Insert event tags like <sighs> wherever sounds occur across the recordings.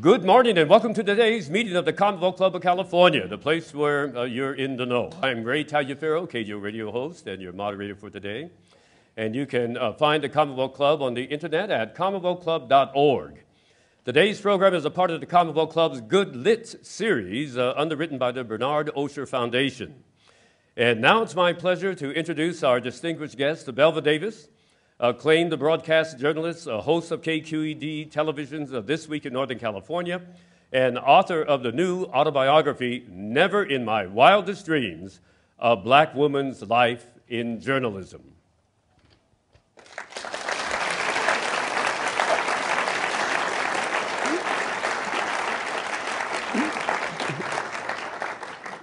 Good morning and welcome to today's meeting of the Commonwealth Club of California, the place where uh, you're in the know. I'm Ray Taliaferro, KGO radio host and your moderator for today. And you can uh, find the Commonwealth Club on the internet at commonwealthclub.org. Today's program is a part of the Commonwealth Club's Good Lit series, uh, underwritten by the Bernard Osher Foundation. And now it's my pleasure to introduce our distinguished guest, Belva Davis acclaimed the broadcast journalist, a host of KQED television's This Week in Northern California, and author of the new autobiography, Never in My Wildest Dreams, A Black Woman's Life in Journalism.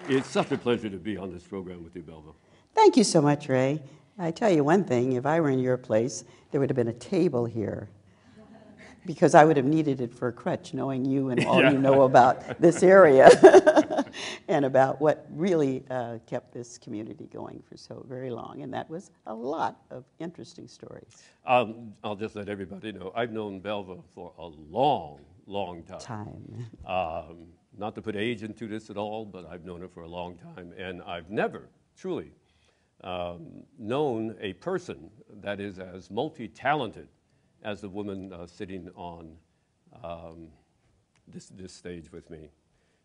It's such a pleasure to be on this program with you, Belva. Thank you so much, Ray. I tell you one thing, if I were in your place, there would have been a table here. Because I would have needed it for a crutch, knowing you and all yeah. you know about this area <laughs> and about what really uh, kept this community going for so very long. And that was a lot of interesting stories. Um, I'll just let everybody know I've known Belva for a long, long time. Time. Um, not to put age into this at all, but I've known her for a long time. And I've never, truly, um, known a person that is as multi talented as the woman uh, sitting on um, this, this stage with me.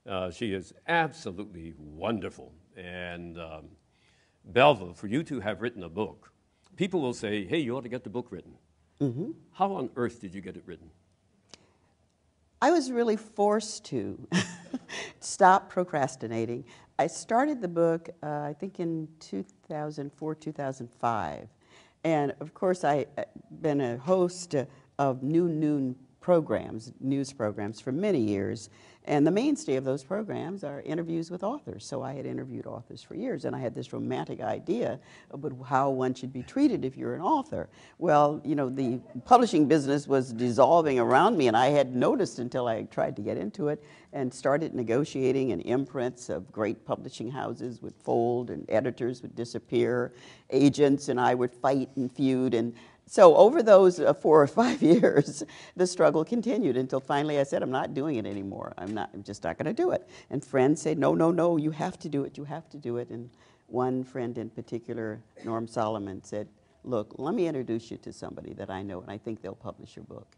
Uh, she is absolutely wonderful. And um, Belva, for you to have written a book, people will say, hey, you ought to get the book written. Mm-hmm. How on earth did you get it written? I was really forced to <laughs> stop procrastinating. I started the book, uh, I think, in 2004, 2005. And of course, I've uh, been a host of New Noon programs, news programs, for many years. And the mainstay of those programs are interviews with authors. So I had interviewed authors for years, and I had this romantic idea about how one should be treated if you're an author. Well, you know, the publishing business was dissolving around me, and I had noticed until I tried to get into it and started negotiating, and imprints of great publishing houses would fold, and editors would disappear, agents and I would fight and feud, and so over those uh, four or <laughs> five years, the struggle continued until finally I said, I'm not doing it anymore. I'm, not, I'm just not going to do it. And friends said, no, no, no, you have to do it. You have to do it. And one friend in particular, Norm Solomon, said, look, let me introduce you to somebody that I know and I think they'll publish your book.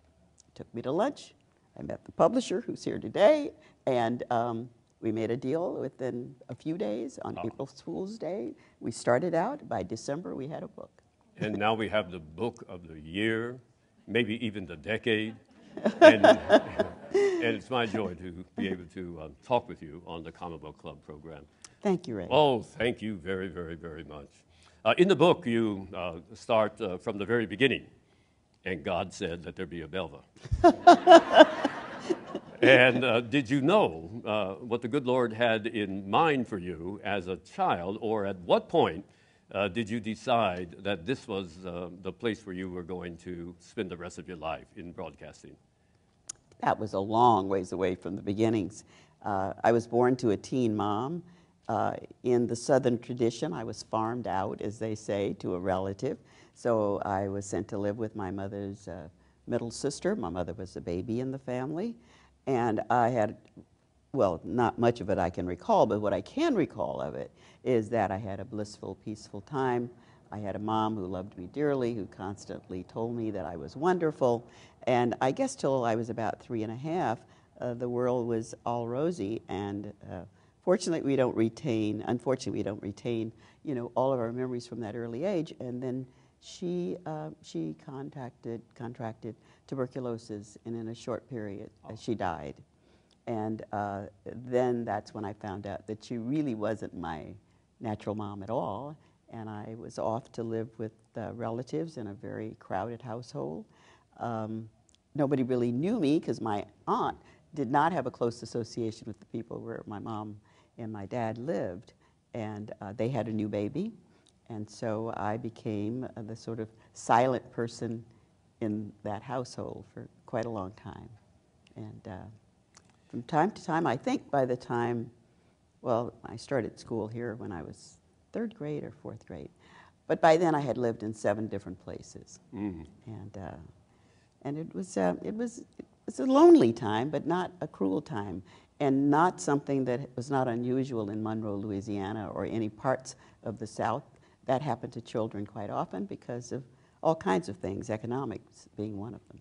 Took me to lunch. I met the publisher who's here today, and um, we made a deal within a few days on oh. April Fool's Day. We started out. By December, we had a book and now we have the book of the year, maybe even the decade. <laughs> And, and it's my joy to be able to uh, talk with you on the Commonwealth Club program. Thank you, Ray. Oh, thank you very, very, very much. Uh, in the book, you uh, start uh, from the very beginning, and God said that there be a Belva. <laughs> and uh, did you know uh, what the good Lord had in mind for you as a child, or at what point uh, did you decide that this was uh, the place where you were going to spend the rest of your life in broadcasting? That was a long ways away from the beginnings. Uh, I was born to a teen mom. Uh, in the Southern tradition, I was farmed out, as they say, to a relative. So I was sent to live with my mother's uh, middle sister. My mother was a baby in the family. And I had well, not much of it I can recall, but what I can recall of it is that I had a blissful, peaceful time. I had a mom who loved me dearly, who constantly told me that I was wonderful. And I guess till I was about three and a half, uh, the world was all rosy. And uh, fortunately, we don't retain, unfortunately, we don't retain, you know, all of our memories from that early age. And then she, uh, she contacted, contracted tuberculosis, and in a short period, oh. she died. And uh, then that's when I found out that she really wasn't my natural mom at all. And I was off to live with uh, relatives in a very crowded household. Um, nobody really knew me because my aunt did not have a close association with the people where my mom and my dad lived. And uh, they had a new baby. And so I became uh, the sort of silent person in that household for quite a long time. And uh, from time to time, I think by the time, well, I started school here when I was third grade or fourth grade, but by then I had lived in seven different places, mm. and uh, and it was uh, it was it's a lonely time, but not a cruel time, and not something that was not unusual in Monroe, Louisiana, or any parts of the South. That happened to children quite often because of all kinds of things, economics being one of them.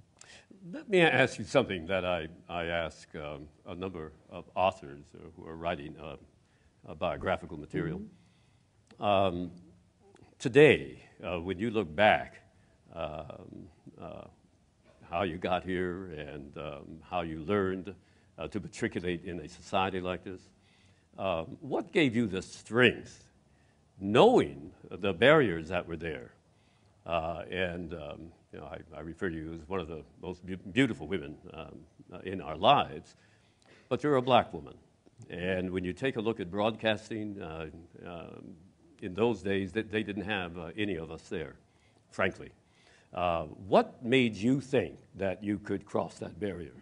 Let me ask you something that I, I ask um, a number of authors who are writing uh, biographical material. Mm-hmm. Um, today, uh, when you look back, um, uh, how you got here and um, how you learned uh, to matriculate in a society like this, um, what gave you the strength, knowing the barriers that were there? Uh, and um, you know, I, I, refer to you as one of the most be- beautiful women um, uh, in our lives, but you're a black woman. And when you take a look at broadcasting, uh, um, in those days, they, they didn't have uh, any of us there, frankly. Uh, what made you think that you could cross that barrier?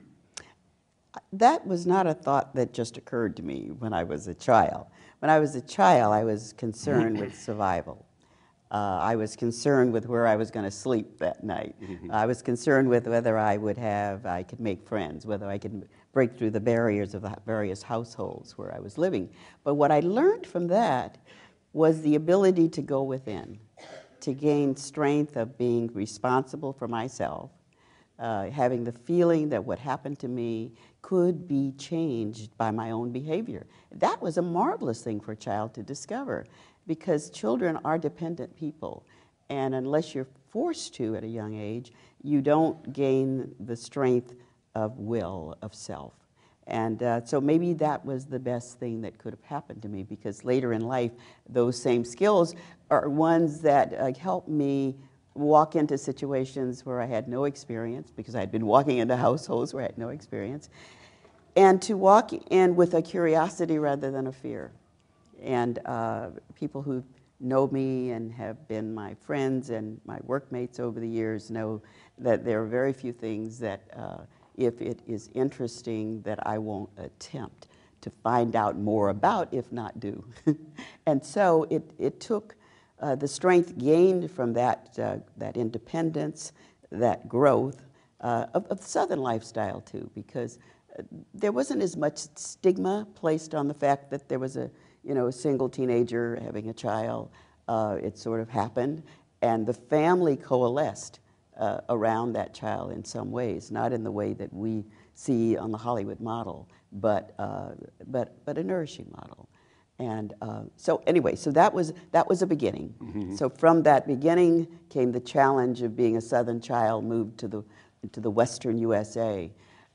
That was not a thought that just occurred to me when I was a child. When I was a child, I was concerned with survival. Uh, I was concerned with where I was going to sleep that night. Mm-hmm. I was concerned with whether I would have, I could make friends, whether I could break through the barriers of the various households where I was living. But what I learned from that was the ability to go within, to gain strength of being responsible for myself, uh, having the feeling that what happened to me could be changed by my own behavior. That was a marvelous thing for a child to discover because children are dependent people. And unless you're forced to at a young age, you don't gain the strength of will, of self. And uh, so maybe that was the best thing that could have happened to me because later in life, those same skills are ones that uh, help me walk into situations where I had no experience because I had been walking into households where I had no experience, and to walk in with a curiosity rather than a fear. And uh, people who know me and have been my friends and my workmates over the years know that there are very few things that, uh, if it is interesting, that I won't attempt to find out more about, if not do. <laughs> and so it, it took uh, the strength gained from that, uh, that independence, that growth uh, of, of the Southern lifestyle, too, because uh, there wasn't as much stigma placed on the fact that there was a you know, a single teenager having a child. Uh, it sort of happened, and the family coalesced uh, around that child in some ways, not in the way that we see on the Hollywood model, but, uh, but, but a nourishing model. And uh, so, anyway, so that was, that was a beginning. Mm-hmm. So, from that beginning came the challenge of being a Southern child moved to the, to the Western USA.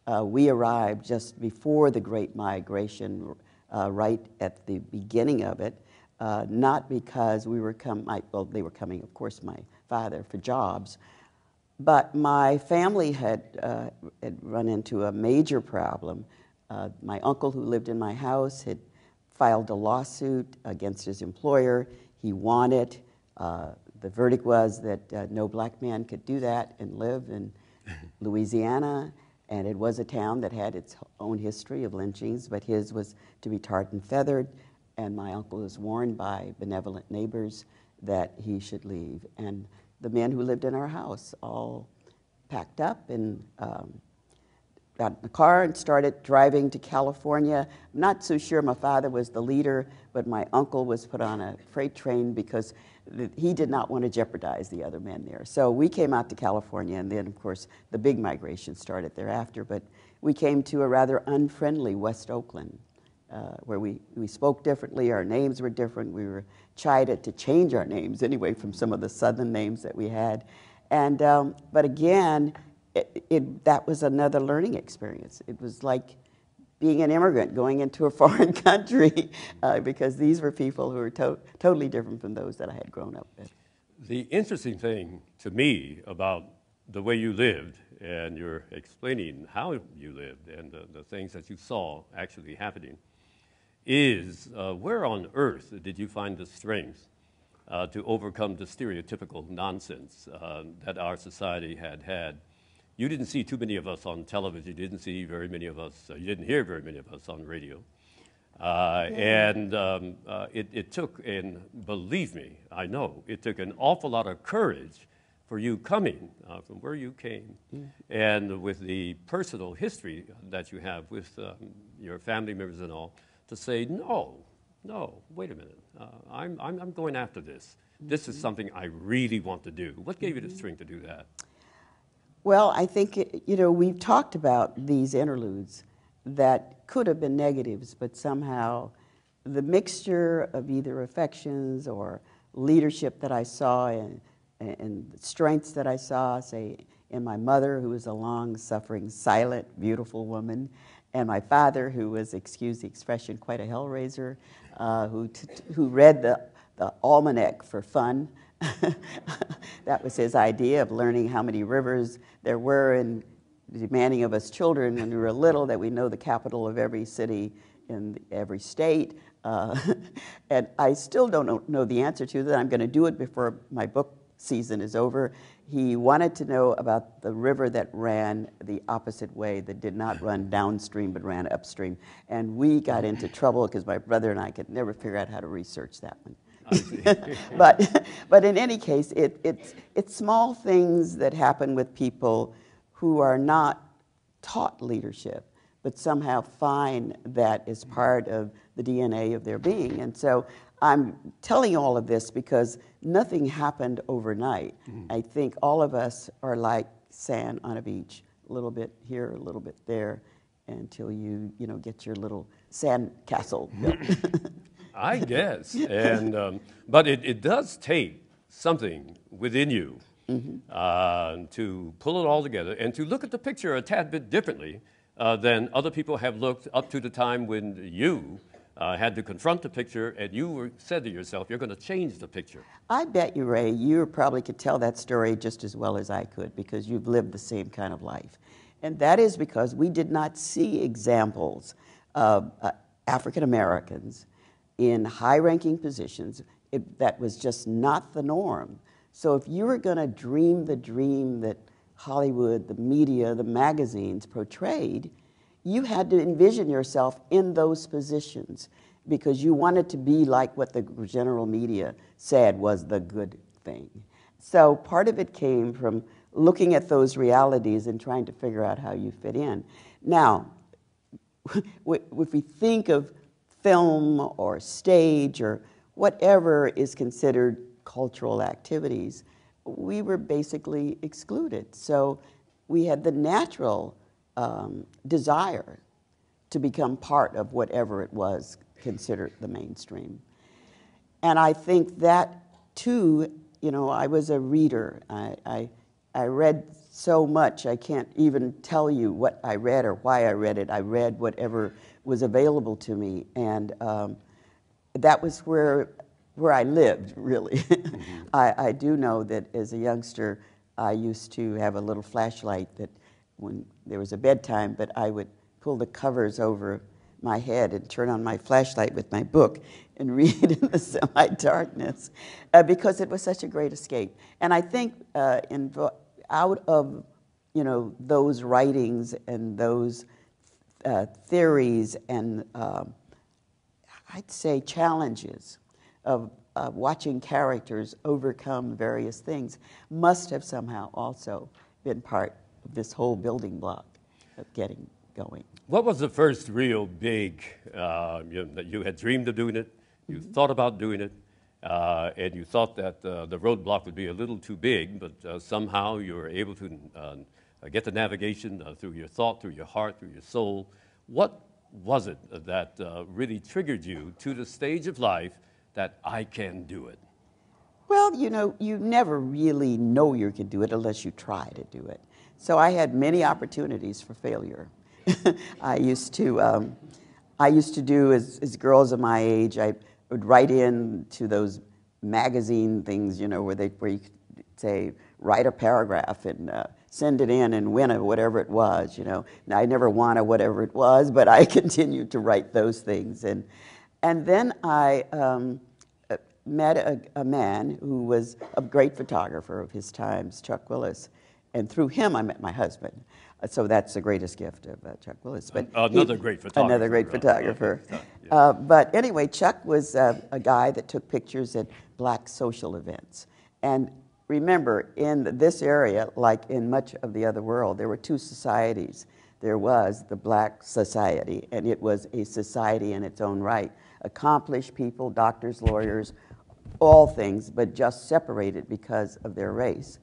Uh, we arrived just before the Great Migration uh, right at the beginning of it, uh, not because we were coming, well, they were coming, of course, my father for jobs, but my family had, uh, had run into a major problem. Uh, my uncle, who lived in my house, had filed a lawsuit against his employer. He won it. Uh, the verdict was that uh, no black man could do that and live in <laughs> Louisiana. And it was a town that had its own history of lynchings, but his was to be tarred and feathered. And my uncle was warned by benevolent neighbors that he should leave. And the men who lived in our house all packed up and um, got in the car and started driving to California. I'm not so sure my father was the leader, but my uncle was put on a freight train because he did not want to jeopardize the other men there. So we came out to California, and then, of course, the big migration started thereafter. But we came to a rather unfriendly West Oakland, uh, where we, we spoke differently, our names were different. We were chided to change our names anyway from some of the southern names that we had. And, um, but again, it, it, that was another learning experience. It was like being an immigrant going into a <laughs> foreign country uh, because these were people who were to- totally different from those that I had grown up with. The interesting thing to me about the way you lived and you're explaining how you lived and the, the things that you saw actually happening is uh, where on earth did you find the strength uh, to overcome the stereotypical nonsense uh, that our society had had you didn't see too many of us on television. You didn't see very many of us, uh, you didn't hear very many of us on radio. Uh, and um, uh, it, it, took, and believe me, I know, it took an awful lot of courage for you coming uh, from where you came and with the personal history that you have with um, your family members and all, to say, no, no, wait a minute, uh, I'm, I'm, I'm going after this. This is something I really want to do. What gave you the strength to do that? Well, I think, you know, we've talked about these interludes that could have been negatives, but somehow the mixture of either affections or leadership that I saw and, and strengths that I saw, say, in my mother, who was a long suffering, silent, beautiful woman, and my father, who was, excuse the expression, quite a hellraiser, uh, who, who read the, the almanac for fun. <laughs> that was his idea of learning how many rivers there were and demanding of us children when we were little that we know the capital of every city in every state. Uh, <laughs> and I still don't know the answer to that. I'm going to do it before my book season is over. He wanted to know about the river that ran the opposite way, that did not run downstream but ran upstream. And we got into trouble because my brother and I could never figure out how to research that one. <laughs> but, but in any case, it, it's, it's small things that happen with people who are not taught leadership, but somehow find that as part of the DNA of their being. And so I'm telling all of this because nothing happened overnight. Mm-hmm. I think all of us are like sand on a beach, a little bit here, a little bit there, until you, you know, get your little sand castle built. <laughs> I <laughs> guess. And, um, but it, it does take something within you mm-hmm. uh, to pull it all together and to look at the picture a tad bit differently uh, than other people have looked up to the time when you uh, had to confront the picture and you were, said to yourself, you're going to change the picture. I bet you, Ray, you probably could tell that story just as well as I could because you've lived the same kind of life. And that is because we did not see examples of uh, African Americans in high ranking positions. It, that was just not the norm. So if you were going to dream the dream that Hollywood, the media, the magazines portrayed, you had to envision yourself in those positions because you wanted to be like what the general media said was the good thing. So part of it came from looking at those realities and trying to figure out how you fit in. Now, <laughs> if we think of film or stage or whatever is considered cultural activities, we were basically excluded. So we had the natural um, desire to become part of whatever it was considered the mainstream. And I think that too, you know, I was a reader. I, I, I read so much, I can't even tell you what I read or why I read it. I read whatever was available to me. And um, that was where, where I lived, really. <laughs> Mm-hmm. I, I do know that as a youngster, I used to have a little flashlight that when there was a bedtime, but I would pull the covers over my head and turn on my flashlight with my book and <laughs> read in the semi darkness uh, because it was such a great escape. And I think uh, in, out of you know, those writings and those uh, theories and uh, I'd say challenges of uh, watching characters overcome various things must have somehow also been part of this whole building block of getting going. What was the first real big, uh, you, that you had dreamed of doing it, you mm-hmm. thought about doing it, uh, and you thought that uh, the roadblock would be a little too big, but uh, somehow you were able to uh, get the navigation uh, through your thought, through your heart, through your soul. What was it that really triggered you to the stage of life that I can do it? Well, you know, you never really know you can do it unless you try to do it. So I had many opportunities for failure. <laughs> I used to, um, I used to do as, as girls of my age. I would write in to those magazine things, you know, where they where you say write a paragraph and uh, send it in and win it, whatever it was, you know. Now, I never won a whatever it was, but I <laughs> continued to write those things. And, and then I um, uh, met a, a, man who was a great photographer of his times, Chuck Willis. And through him, I met my husband. Uh, so that's the greatest gift of uh, Chuck Willis. But another he, great photographer. Another great photographer. Uh, but anyway, Chuck was uh, a guy that took pictures at black social events. And remember, in this area, like in much of the other world, there were two societies. There was the black society, and it was a society in its own right. Accomplished people, doctors, lawyers, all things, but just separated because of their race.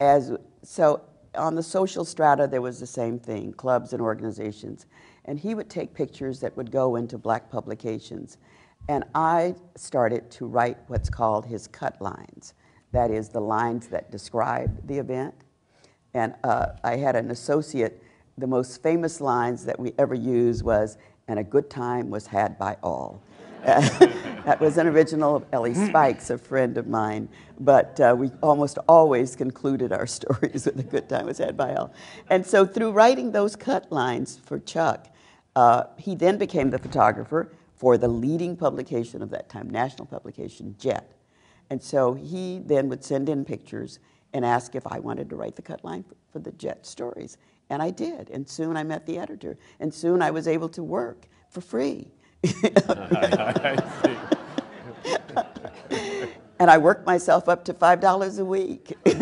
As, so on the social strata, there was the same thing, clubs and organizations. And he would take pictures that would go into black publications. And I started to write what's called his cut lines. That is, the lines that describe the event. And uh, I had an associate, the most famous lines that we ever used was, and a good time was had by all. <laughs> that was an original of Ellie Spikes, a friend of mine. But uh, we almost always concluded our <laughs> stories with a good time was had by all. And so through writing those cut lines for Chuck, uh, he then became the photographer for the leading publication of that time, national publication, Jet. And so he then would send in pictures and ask if I wanted to write the cut line for, for the Jet stories. And I did. And soon I met the editor. And soon I was able to work for free <laughs> and I worked myself up to five dollars a week. <laughs>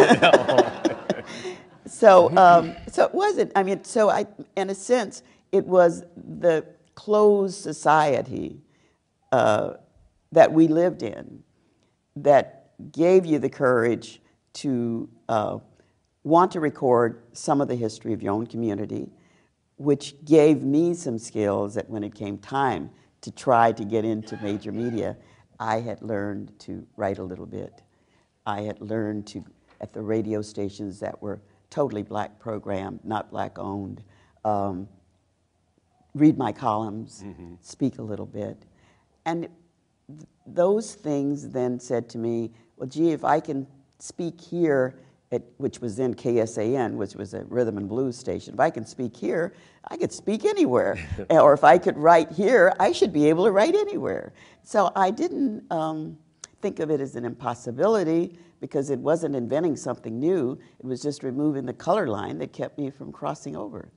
so, um, so it wasn't. I mean, so I, in a sense, it was the closed society uh, that we lived in that gave you the courage to uh, want to record some of the history of your own community, which gave me some skills that when it came time to try to get into major media, I had learned to write a little bit. I had learned to, at the radio stations that were totally black programmed, not black owned, um, read my columns, mm-hmm. speak a little bit. And those things then said to me, well, gee, if I can speak here at, which was then KSAN, which was a rhythm and blues station. If I can speak here, I could speak anywhere. <laughs> or if I could write here, I should be able to write anywhere. So I didn't um, think of it as an impossibility because it wasn't inventing something new. It was just removing the color line that kept me from crossing over.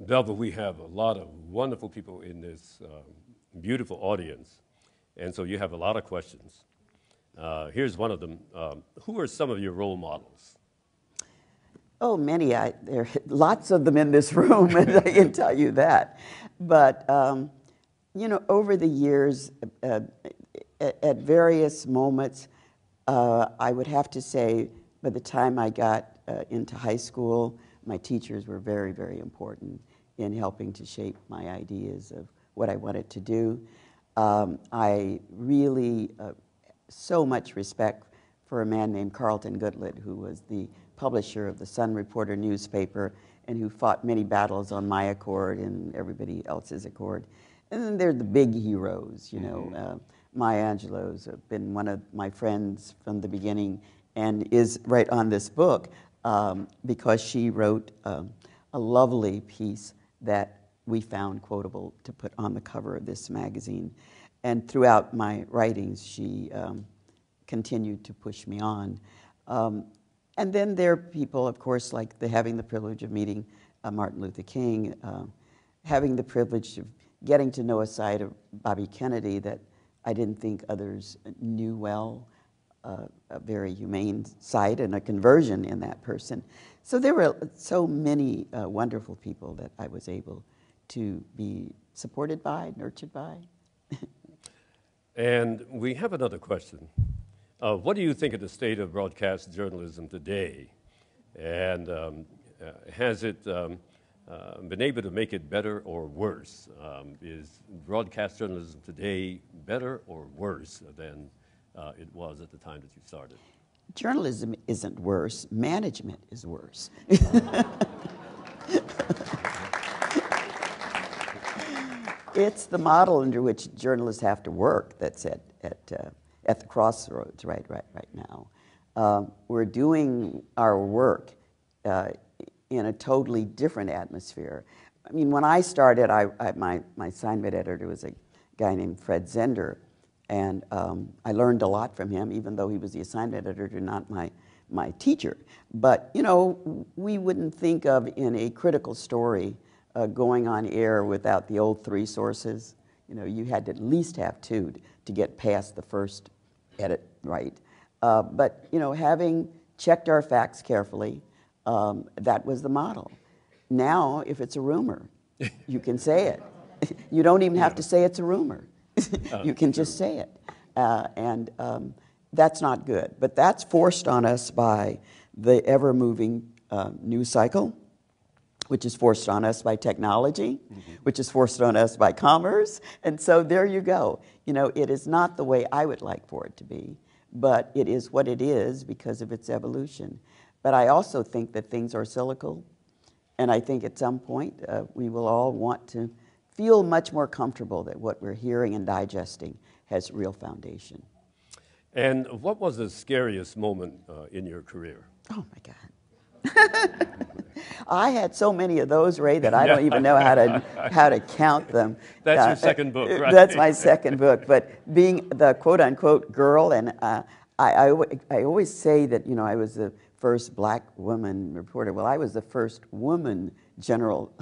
Belva, we have a lot of wonderful people in this um, beautiful audience. And so you have a lot of questions. Uh, here's one of them. Um, who are some of your role models? Oh, many. I, there are lots of them in this room, <laughs> and I can tell you that. But, um, you know, over the years, uh, at, various moments, uh, I would have to say, by the time I got uh, into high school, my teachers were very, very important in helping to shape my ideas of what I wanted to do. Um, I really uh, so much respect for a man named Carlton Goodlett, who was the publisher of the Sun Reporter newspaper and who fought many battles on my accord and everybody else's accord. And then there are the big heroes, you know. Mm-hmm. Uh, Maya Angelou's been one of my friends from the beginning and is right on this book um, because she wrote um, a lovely piece that we found quotable to put on the cover of this magazine and throughout my writings, she um, continued to push me on. Um, and then there are people, of course, like the, having the privilege of meeting uh, Martin Luther King, uh, having the privilege of getting to know a side of Bobby Kennedy that I didn't think others knew well, uh, a very humane side and a conversion in that person. So there were so many uh, wonderful people that I was able to be supported by, nurtured by. And we have another question. Uh, what do you think of the state of broadcast journalism today? And um, uh, has it um, uh, been able to make it better or worse? Um, is broadcast journalism today better or worse than uh, it was at the time that you started? Journalism isn't worse, management is worse. <laughs> it's the model under which journalists have to work that's at, at, uh, at the crossroads right, right, right now. Um, we're doing our work uh, in a totally different atmosphere. I mean, when I started, I, I, my, my assignment editor was a guy named Fred Zender, and um, I learned a lot from him, even though he was the assignment editor, not my, my teacher. But, you know, we wouldn't think of in a critical story uh, going on air without the old three sources. You know, you had to at least have two to get past the first edit right. Uh, but, you know, having checked our facts carefully, um, that was the model. Now, if it's a rumor, <laughs> you can say it. <laughs> you don't even have to say it's a rumor. <laughs> you can just say it. Uh, and um, that's not good. But that's forced on us by the ever moving uh, news cycle, which is forced on us by technology, mm-hmm. which is forced on us by commerce. And so there you go. You know, it is not the way I would like for it to be, but it is what it is because of its evolution. But I also think that things are cyclical. And I think at some point uh, we will all want to feel much more comfortable that what we're hearing and digesting has real foundation. And what was the scariest moment uh, in your career? Oh my God. <laughs> I had so many of those, Ray, that I don't even know how to <laughs> how to count them. That's uh, your second book, <laughs> right? That's my second book. But being the quote unquote girl, and uh, I, I, I always say that you know I was the first black woman reporter. Well, I was the first woman general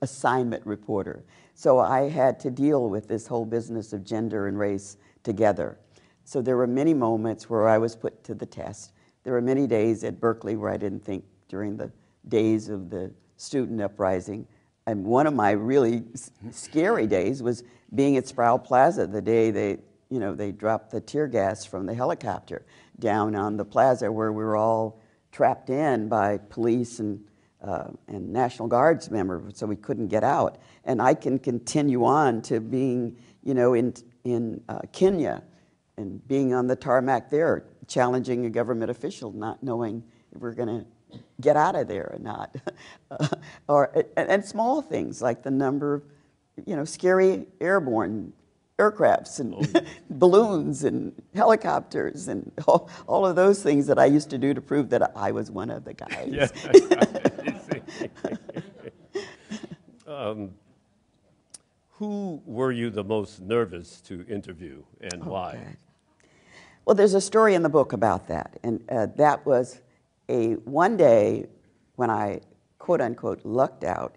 assignment reporter. So I had to deal with this whole business of gender and race together. So there were many moments where I was put to the test. There were many days at Berkeley where I didn't think during the days of the student uprising. And one of my really scary days was being at Sproul Plaza the day they, you know, they dropped the tear gas from the helicopter down on the plaza where we were all trapped in by police and, uh, and National Guards members, so we couldn't get out. And I can continue on to being, you know, in, in uh, Kenya and being on the tarmac there, challenging a government official, not knowing if we're going to get out of there or not. uh, <laughs> or, and, and, small things like the number of, you know, scary airborne aircrafts and oh. <laughs> balloons and helicopters and all, all, of those things that I used to do to prove that I was one of the guys. Yeah. <laughs> um, who were you the most nervous to interview and okay. why? Well, there's a story in the book about that, and uh, that was a one day when I quote unquote lucked out.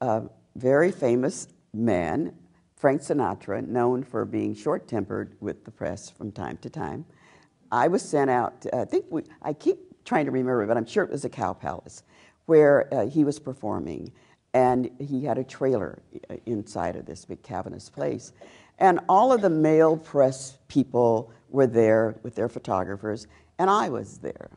A very famous man, Frank Sinatra, known for being short tempered with the press from time to time. I was sent out, to, I think we, I keep trying to remember, but I'm sure it was a Cow Palace, where uh, he was performing. And he had a trailer uh, inside of this big cavernous place. And all of the male press people were there with their photographers, and I was there.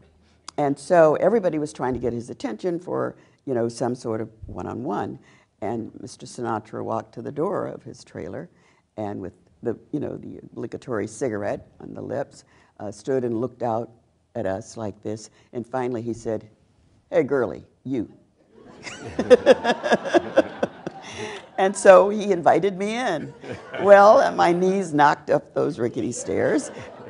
And so everybody was trying to get his attention for, you know, some sort of one-on-one. And Mr. Sinatra walked to the door of his trailer and with the, you know, the obligatory cigarette on the lips, uh, stood and looked out at us like this. And finally he said, hey, girlie, you. <laughs> and so he invited me in. Well, my knees knocked up those rickety stairs,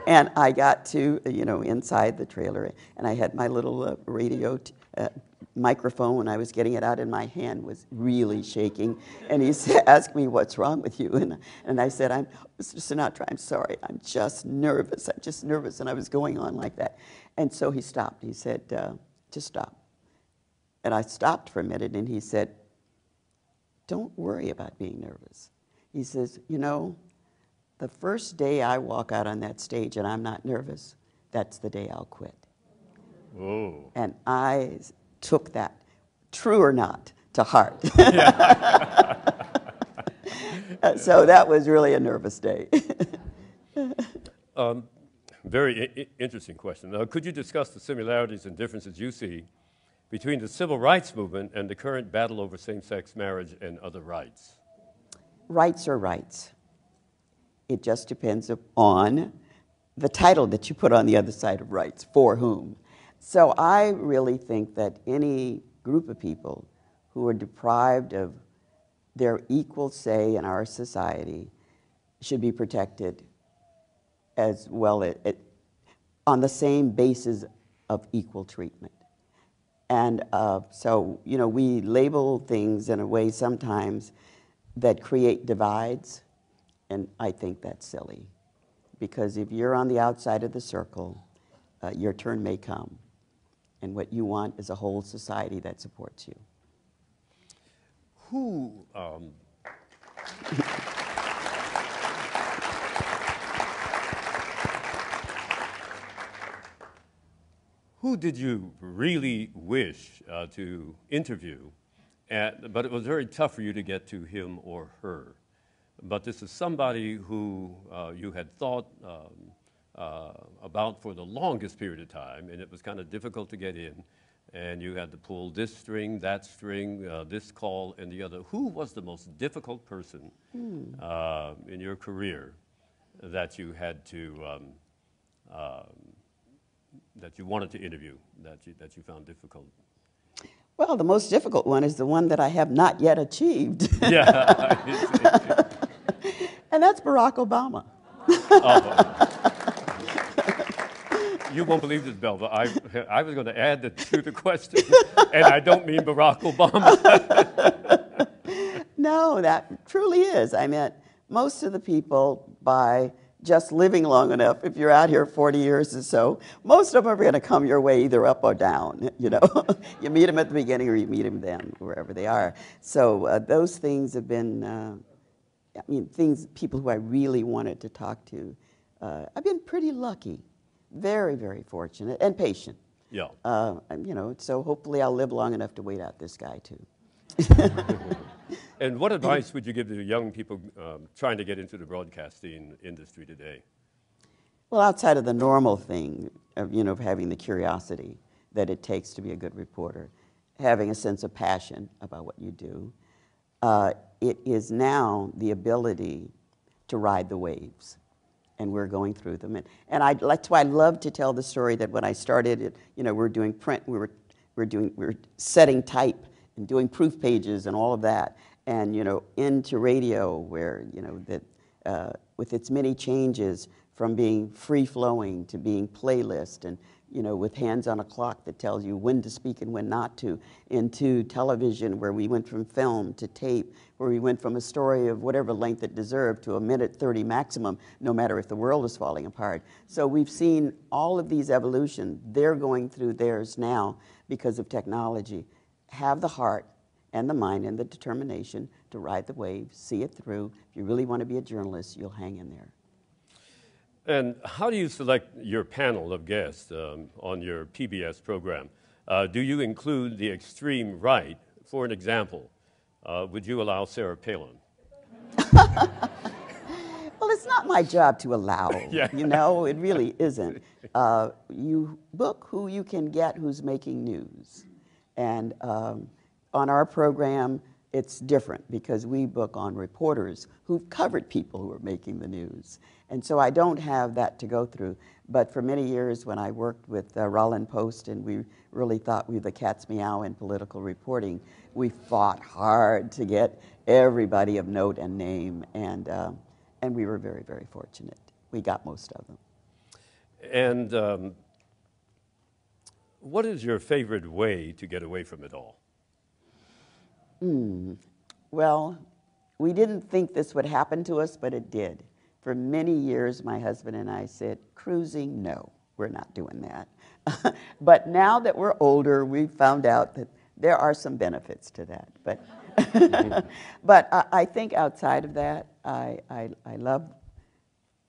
and I got to, you know, inside the trailer, and I had my little uh, radio t- uh, microphone when I was getting it out, and my hand was really shaking. And he <laughs> asked me, What's wrong with you? And, and I said, I'm, Mr. Sinatra, I'm sorry. I'm just nervous. I'm just nervous. And I was going on like that. And so he stopped. He said, uh, Just stop. And I stopped for a minute, and he said, Don't worry about being nervous. He says, You know, the first day I walk out on that stage and I'm not nervous, that's the day I'll quit. Whoa. And I took that, true or not, to heart. <laughs> <laughs> so that was really a nervous day. <laughs> um, very I- interesting question. Uh, could you discuss the similarities and differences you see between the civil rights movement and the current battle over same sex marriage and other rights? Rights are rights. It just depends on the title that you put on the other side of rights, for whom. So I really think that any group of people who are deprived of their equal say in our society should be protected as well as, on the same basis of equal treatment. And uh, so, you know, we label things in a way sometimes that create divides and I think that's silly. Because if you're on the outside of the circle, uh, your turn may come. And what you want is a whole society that supports you. Who. Um... who did you really wish uh, to interview, at, but it was very tough for you to get to him or her? But this is somebody who uh, you had thought um, uh, about for the longest period of time, and it was kind of difficult to get in. And you had to pull this string, that string, uh, this call, and the other. Who was the most difficult person uh, in your career that you had to, um, um, that you wanted to interview, that you, that you found difficult? Well, the most difficult one is the one that I have not yet achieved, yeah. <laughs> and that's Barack Obama. <laughs> You won't believe this, Belva. I, I was going to add to the question, and I don't mean Barack Obama. <laughs> No, that truly is. I meant most of the people, by just living long enough, if you're out here 40 years or so, most of them are going to come your way either up or down. <laughs> You know, you meet them at the beginning or you meet them then, wherever they are. So uh, those things have been, uh, I mean, things, people who I really wanted to talk to. Uh, I've been pretty lucky, very, very fortunate, and patient. yeah. Uh, you know, so hopefully I'll live long enough to wait out this guy too. <laughs> And what advice would you give to young people um, trying to get into the broadcasting industry today? Well, outside of the normal thing of, you know, of having the curiosity that it takes to be a good reporter, having a sense of passion about what you do, uh, it is now the ability to ride the waves. And we're going through them. And, and I, that's why I love to tell the story that when I started, it, you know, we were doing print, we were, we were, doing, we were setting type and doing proof pages and all of that. And, you know, into radio where, you know, that uh, with its many changes from being free flowing to being playlist and you know with hands on a clock that tells you when to speak and when not to into television where we went from film to tape where we went from a story of whatever length it deserved to a minute 30 maximum no matter if the world is falling apart. So we've seen all of these evolutions. They're going through theirs now because of technology. Have the heart and the mind and the determination to ride the wave see it through. If you really want to be a journalist you'll hang in there And how do you select your panel of guests um, on your PBS program? Uh, do you include the extreme right? For an example, uh, would you allow Sarah Palin? <laughs> Well, it's not my job to allow. <laughs> Yeah. You know, it really isn't. Uh, you book who you can get who's making news. And um, on our program, it's different because we book on reporters who've covered people who are making the news. And so I don't have that to go through. But for many years, when I worked with uh, Rollin Post and we really thought we were the cat's meow in political reporting, we fought hard to get everybody of note and name. And, uh, and we were very, very fortunate. We got most of them. And um, what is your favorite way to get away from it all? Well, we didn't think this would happen to us, but it did. For many years, my husband and I said, cruising, no, we're not doing that. <laughs> but now that we're older, we found out that there are some benefits to that. But, <laughs> but I, I think outside of that, I, I, I love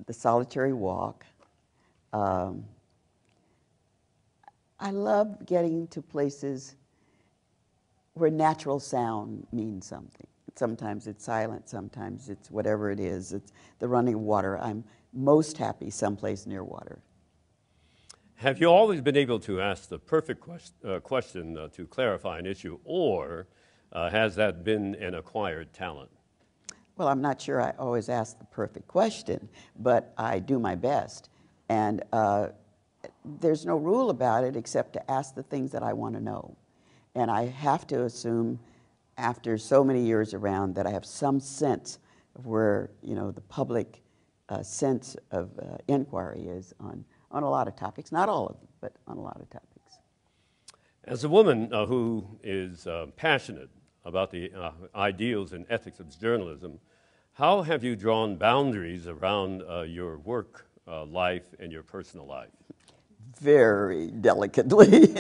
the solitary walk. Um, I love getting to places where natural sound means something. Sometimes it's silent, sometimes it's whatever it is. It's the running water. I'm most happy someplace near water. Have you always been able to ask the perfect quest- uh, question uh, to clarify an issue, or uh, has that been an acquired talent? Well, I'm not sure I always ask the perfect question, but I do my best. And uh, there's no rule about it except to ask the things that I want to know. And I have to assume, after so many years around, that I have some sense of where you know the public uh, sense of uh, inquiry is on, on a lot of topics. Not all of them, but on a lot of topics. As a woman uh, who is uh, passionate about the uh, ideals and ethics of journalism, how have you drawn boundaries around uh, your work life and your personal life? Very delicately.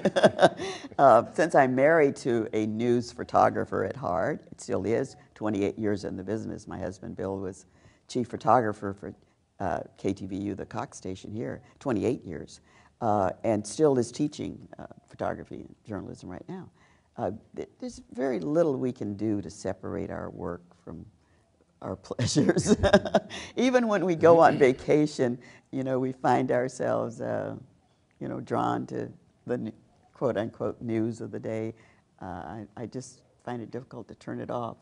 <laughs> uh, since I'm married to a news photographer at heart, it still is, 28 years in the business. My husband Bill was chief photographer for uh, KTVU, the Cox station here, 28 years. uh, and still is teaching uh, photography and journalism right now. Uh, there's very little we can do to separate our work from our <laughs> pleasures. <laughs> Even when we go on vacation, you know, we find ourselves, uh, you know, drawn to the quote unquote news of the day. Uh, I, I just find it difficult to turn it off.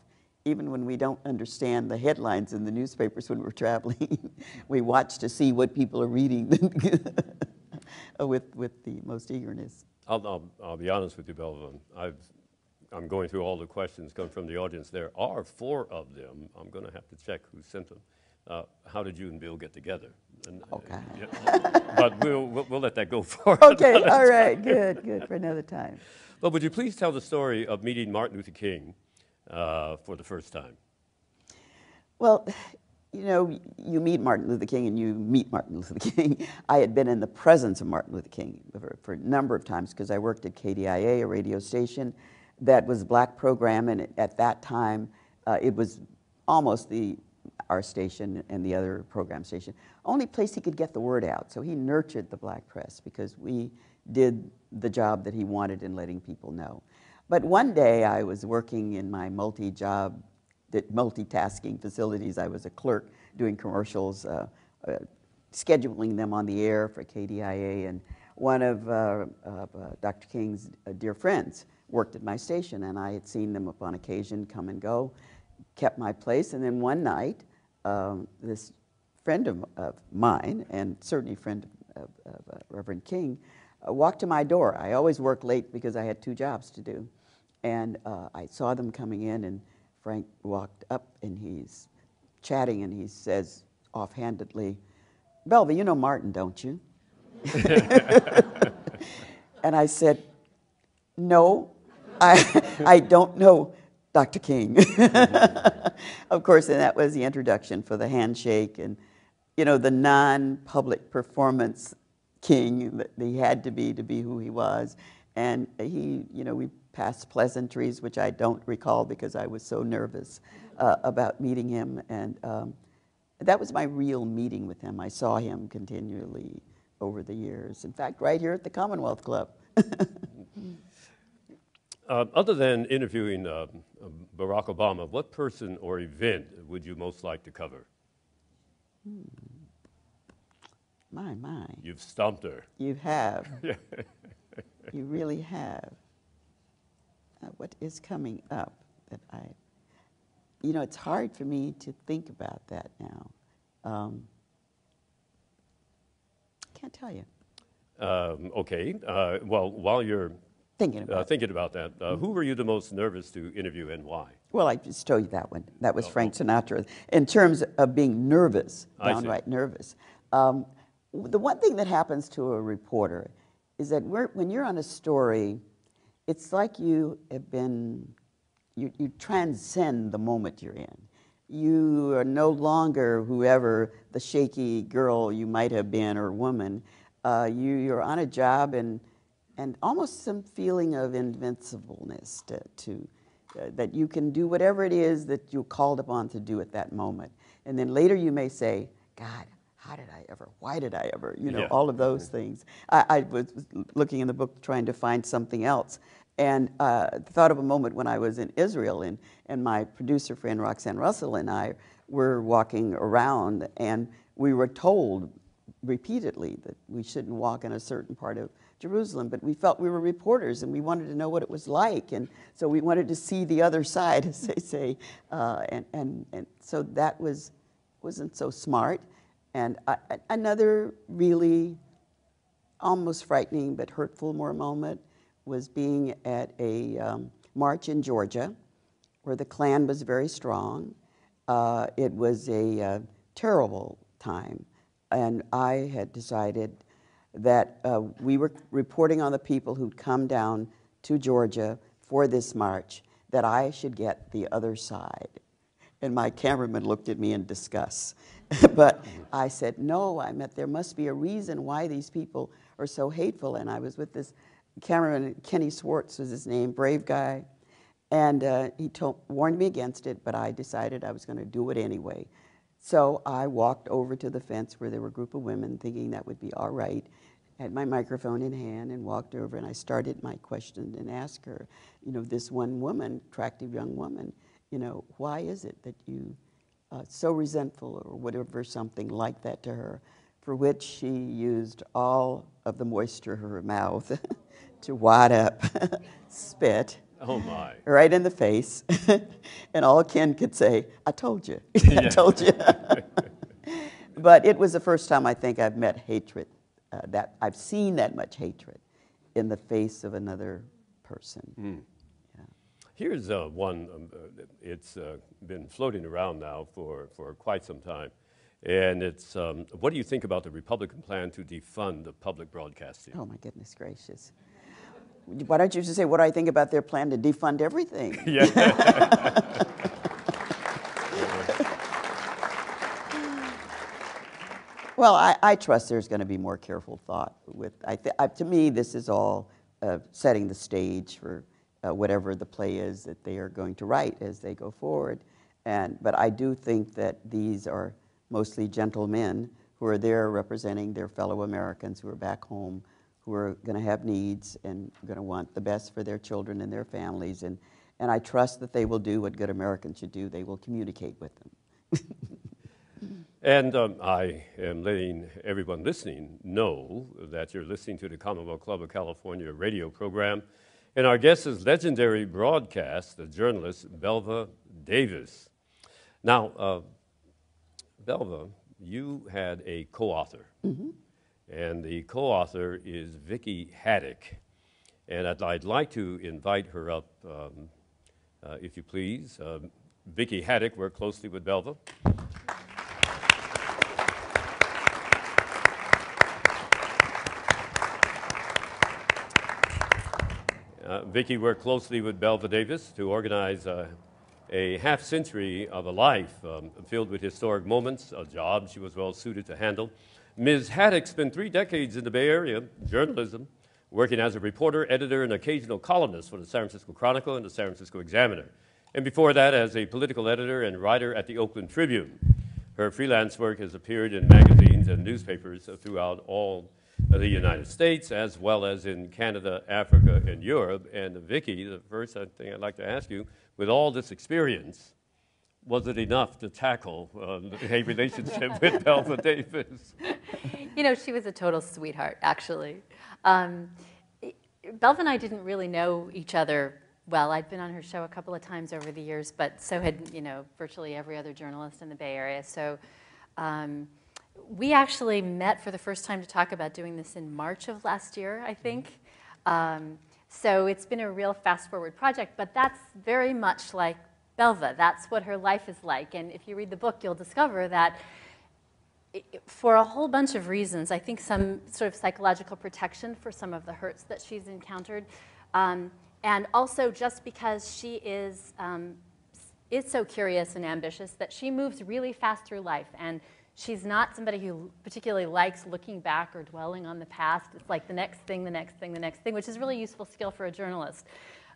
Even when we don't understand the headlines in the newspapers when we're traveling, <laughs> we watch to see what people are reading <laughs> with, with the most eagerness. I'll, I'll, I'll be honest with you, Belva. I've, I'm going through all the questions coming from the audience. There are four of them. I'm going to have to check who sent them. Uh, how did you and Bill get together? And, uh, okay. yeah, <laughs> but we'll, we'll, we'll, let that go for <laughs> Okay, all right, good, good, for another time. <laughs> Well, would you please tell the story of meeting Martin Luther King uh, for the first time? Well, <sighs> you know, you meet Martin Luther King and you meet Martin Luther King. I had been in the presence of Martin Luther King for, for a number of times because I worked at KDIA, a radio station that was a black program, and at that time uh, it was almost the our station and the other program station only place he could get the word out. So he nurtured the black press because we did the job that he wanted in letting people know. But one day I was working in my multi-job, multitasking facilities. I was a clerk doing commercials, uh, uh, scheduling them on the air for KDIA, and one of uh, uh Dr. King's uh, dear friends worked at my station, and I had seen them upon occasion come and go, kept my place, and then one night, um, this friend of, of, mine, and certainly friend of, of, of uh, Reverend King, uh, walked to my door. I always work late because I had two jobs to do. And uh, I saw them coming in, and Frank walked up and he's chatting, and he says offhandedly, Belva, you know Martin, don't you? <laughs> <laughs> and I said, No, I, <laughs> I don't know Dr. King. of course, and that was the introduction for the handshake and, you know, the non public performance king that he had to be to be who he was. And he, you know, we passed pleasantries, which I don't recall because I was so nervous uh, about meeting him. And um, that was my real meeting with him. I saw him continually over the years. In fact, right here at the Commonwealth Club. Uh, other than interviewing uh, Barack Obama, what person or event would you most like to cover? Hmm. My, my. You've stumped her. You have. <laughs> you really have. Uh, what is coming up that I, you know, it's hard for me to think about that now. Um, can't tell you. Um, okay. Uh, well, while you're thinking about, uh, thinking about that, uh, mm-hmm. who were you the most nervous to interview and why? Well, I just told you that one. That was oh, Frank Sinatra. In terms of being nervous, downright nervous. Um, the one thing that happens to a reporter is that when you're on a story, it's like you have been, you, you transcend the moment you're in. You are no longer whoever the shaky girl you might have been or woman. Uh, you, you're on a job and, and almost some feeling of invincibleness to, to uh, that you can do whatever it is that you're called upon to do at that moment. And then later you may say, God, how did I ever? Why did I ever? You know, yeah. all of those things. I, I, was looking in the book trying to find something else. And uh, thought of a moment when I was in Israel, and, and my producer friend Roxanne Russell and I were walking around, and we were told repeatedly that we shouldn't walk in a certain part of Jerusalem, but we felt we were reporters and we wanted to know what it was like, and so we wanted to see the other side, <laughs> as they say, uh, and, and, and so that was, wasn't so smart. And I, another really almost frightening but hurtful more moment was being at a um, march in Georgia where the Klan was very strong. Uh, it was a uh, terrible time, and I had decided that uh, we were reporting on the people who'd come down to Georgia for this march, that I should get the other side. And my cameraman looked at me in disgust. <laughs> but I said, no, I meant there must be a reason why these people are so hateful. And I was with this cameraman, Kenny Swartz was his name, brave guy. And uh, he told, warned me against it, but I decided I was going to do it anyway. So I walked over to the fence where there were a group of women thinking that would be all right. Had my microphone in hand and walked over and I started my question and asked her, you know, this one woman, attractive young woman, you know, why is it that you uh, so resentful or whatever, something like that to her, for which she used all of the moisture of her mouth <laughs> to wad up <laughs> spit. Oh my. Right in the face. <laughs> and all Ken could say, I told you. I told you. but it was the first time I think I've met hatred uh, that I've seen that much hatred in the face of another person. Mm. Yeah. Here's uh, one, um, uh, it's uh, been floating around now for, for quite some time. And it's um, what do you think about the Republican plan to defund the public broadcasting? Oh, my goodness gracious. Why don't you just say what do I think about their plan to defund everything? <laughs> Yeah. <laughs> Well, I, I trust there's going to be more careful thought with. I th- I, to me, this is all uh, setting the stage for uh, whatever the play is that they are going to write as they go forward. And but I do think that these are mostly gentlemen who are there representing their fellow Americans who are back home, who are going to have needs and going to want the best for their children and their families. And and I trust that they will do what good Americans should do. They will communicate with them. <laughs> And um, I am letting everyone listening know that you're listening to the Commonwealth Club of California radio program. And our guest is legendary broadcast, the journalist Belva Davis. Now, uh, Belva, you had a co author, mm-hmm. and the co author is Vicki Haddock. And I'd, I'd, like to invite her up, um, uh, if you please. Uh, Vicki Haddock worked closely with Belva. Vicki worked closely with Belva Davis to organize uh, a half century of a life um, filled with historic moments, a job she was well suited to handle. Ms. Haddock spent three decades in the Bay Area, journalism, working as a reporter, editor, and occasional columnist for the San Francisco Chronicle and the San Francisco Examiner. And before that, as a political editor and writer at the Oakland Tribune. Her freelance work has appeared in magazines and newspapers throughout all the United States as well as in Canada, Africa, and Europe. And Vicki, the first thing I'd like to ask you, with all this experience, was it enough to tackle uh, <laughs> a relationship with <laughs> Belva Davis? You know, she was a total sweetheart, actually. Um, Belva and I didn't really know each other well. I'd been on her show a couple of times over the years, but so had, you know, virtually every other journalist in the Bay Area. So um, we actually met for the first time to talk about doing this in March of last year, I think. Um, so it's been a real fast forward project, but that's very much like Belva. That's what her life is like. And if you read the book, you'll discover that for a whole bunch of reasons, I think some sort of psychological protection for some of the hurts that she's encountered. Um, and also just because she is, um, is so curious and ambitious that she moves really fast through life. And she's not somebody who particularly likes looking back or dwelling on the past. It's like the next thing, the next thing, the next thing, which is really useful skill for a journalist.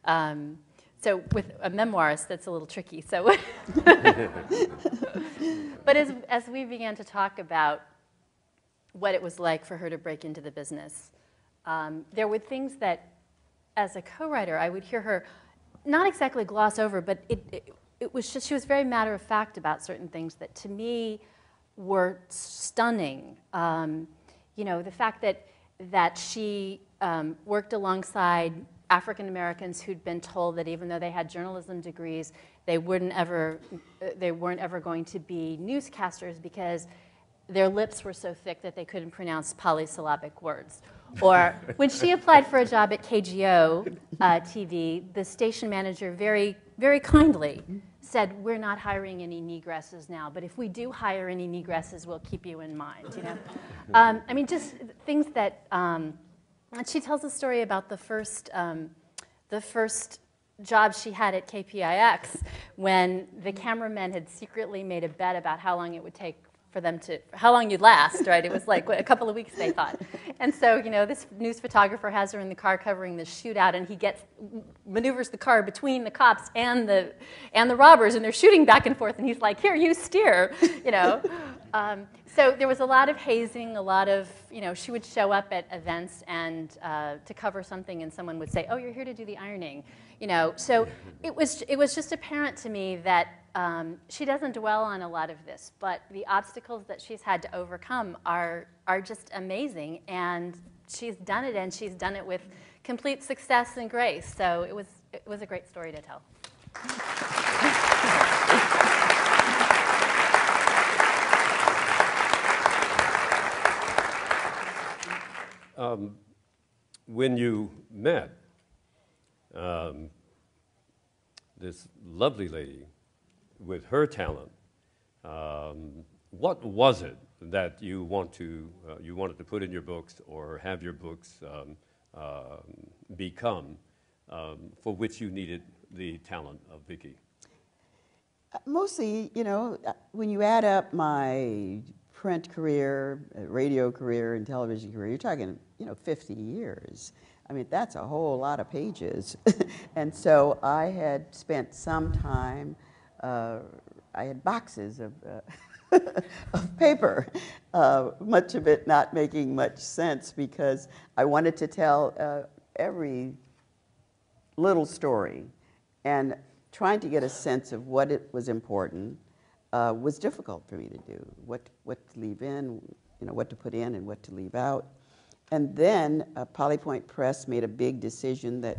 Um, so with a memoirist, that's a little tricky. So, <laughs> but as, as we began to talk about what it was like for her to break into the business, um, there were things that, as a co-writer, I would hear her not exactly gloss over, but it, it, it was just, she was very matter of fact about certain things that to me were stunning. Um, you know, the fact that, that she um, worked alongside African Americans who'd been told that even though they had journalism degrees, they, wouldn't ever, they weren't ever going to be newscasters because their lips were so thick that they couldn't pronounce polysyllabic words. Or <laughs> when she applied for a job at KGO uh, TV, the station manager very, very kindly said, we're not hiring any negresses now, but if we do hire any negresses, we'll keep you in mind, you know? <laughs> um, I mean, just things that, um, and she tells a story about the first, um, the first job she had at KPIX when the cameramen had secretly made a bet about how long it would take for them to, how long you'd last, right? It was like a couple of weeks, they thought. and so, you know, this news photographer has her in the car covering the shootout, and he gets maneuvers the car between the cops and the and the robbers, and they're shooting back and forth, and he's like, "Here, you steer," you know. <laughs> Um, so there was a lot of hazing, a lot of, you know, she would show up at events and uh, to cover something, and someone would say, "Oh, you're here to do the ironing," you know. So it was it was just apparent to me that um, she doesn't dwell on a lot of this, but the obstacles that she's had to overcome are are just amazing, and she's done it, and she's done it with complete success and grace. So it was it was a great story to tell. <laughs> Um, when you met um, this lovely lady with her talent, um, what was it that you want to uh, you wanted to put in your books or have your books um, uh, become, um, for which you needed the talent of Vicki? Uh, mostly, you know, uh, when you add up my print career, uh, radio career, and television career, you're talking, you know, 50 years. I mean, that's a whole lot of pages. <laughs> and so I had spent some time, uh, I had boxes of, uh, <laughs> of paper, uh, much of it not making much sense because I wanted to tell uh, every little story. And trying to get a sense of what it was important uh, was difficult for me to do. What, what to leave in, you know, what to put in and what to leave out. And then uh, PoliPoint Press made a big decision that,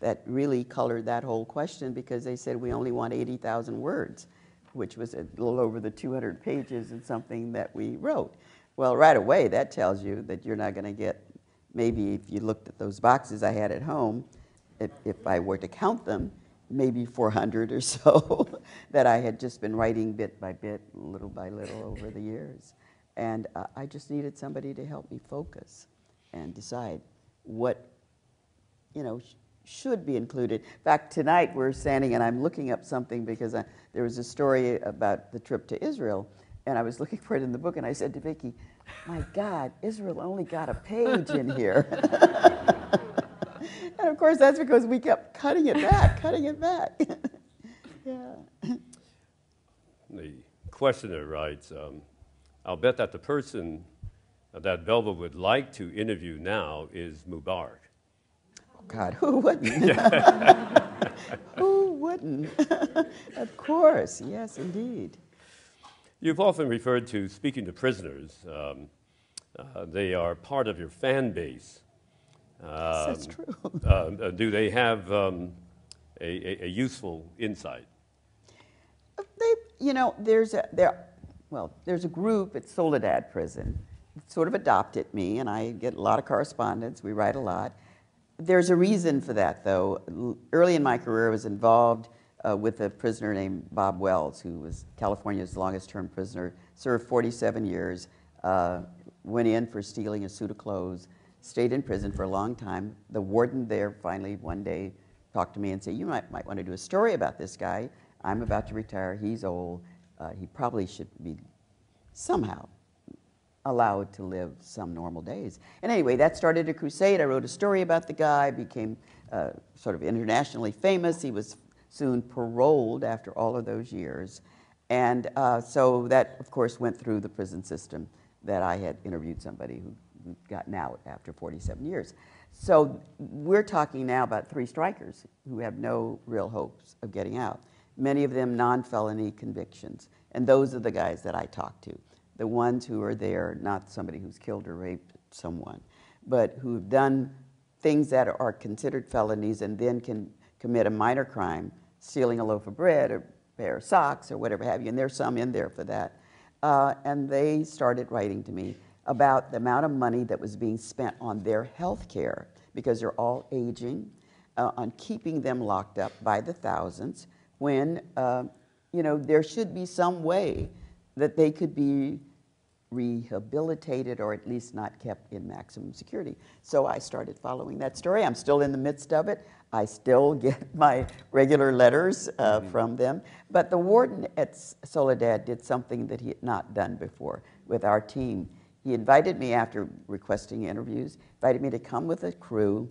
that really colored that whole question because they said we only want 80,000 words, which was a little over the 200 pages in something that we wrote. Well, right away, that tells you that you're not going to get, maybe if you looked at those boxes I had at home, if, if I were to count them, maybe 400 or <laughs> so that I had just been writing bit by bit, little by little over the years. And uh, I just needed somebody to help me focus and decide what, you know, sh- should be included. In fact, tonight we're standing and I'm looking up something because I, there was a story about the trip to Israel, and I was looking for it in the book, and I said to Vicki, "My God, Israel only got a page in here." <laughs> and of course, that's because we kept cutting it back, cutting it back. <laughs> yeah. The questioner writes, um, I'll bet that the person that Belva would like to interview now is Mubarak. Oh, God, who wouldn't? <laughs> <laughs> who wouldn't? <laughs> of course, yes, indeed. You've often referred to speaking to prisoners. Um, uh, they are part of your fan base. Um, That's true. uh, do they have um, a, a, a, useful insight? They, you know, there's a there, well, there's a group at Soledad Prison, sort of adopted me, and I get a lot of correspondence. We write a lot. There's a reason for that, though. Early in my career, I was involved uh, with a prisoner named Bob Wells, who was California's longest-term prisoner, served 47 years, uh, went in for stealing a suit of clothes stayed in prison for a long time. The warden there finally one day talked to me and said, You might, might want to do a story about this guy. I'm about to retire. He's old. Uh, he probably should be somehow allowed to live some normal days. And anyway, that started a crusade. I wrote a story about the guy, became uh, sort of internationally famous. He was soon paroled after all of those years. And uh, so that, of course, went through the prison system that I had interviewed somebody who gotten out after 47 years. So we're talking now about three strikers who have no real hopes of getting out. Many of them non felony convictions. And those are the guys that I talk to. The ones who are there, not somebody who's killed or raped someone, but who've done things that are considered felonies and then can commit a minor crime, stealing a loaf of bread or a pair of socks or whatever have you. And there's some in there for that. Uh, and they started writing to me about the amount of money that was being spent on their health care because they're all aging, uh, on keeping them locked up by the thousands when, uh, you know, there should be some way that they could be rehabilitated or at least not kept in maximum security. So I started following that story. I'm still in the midst of it. I still <laughs> get my regular letters uh, mm-hmm. from them. But the warden at Soledad did something that he had not done before with our team He invited me after requesting interviews, invited me to come with a crew,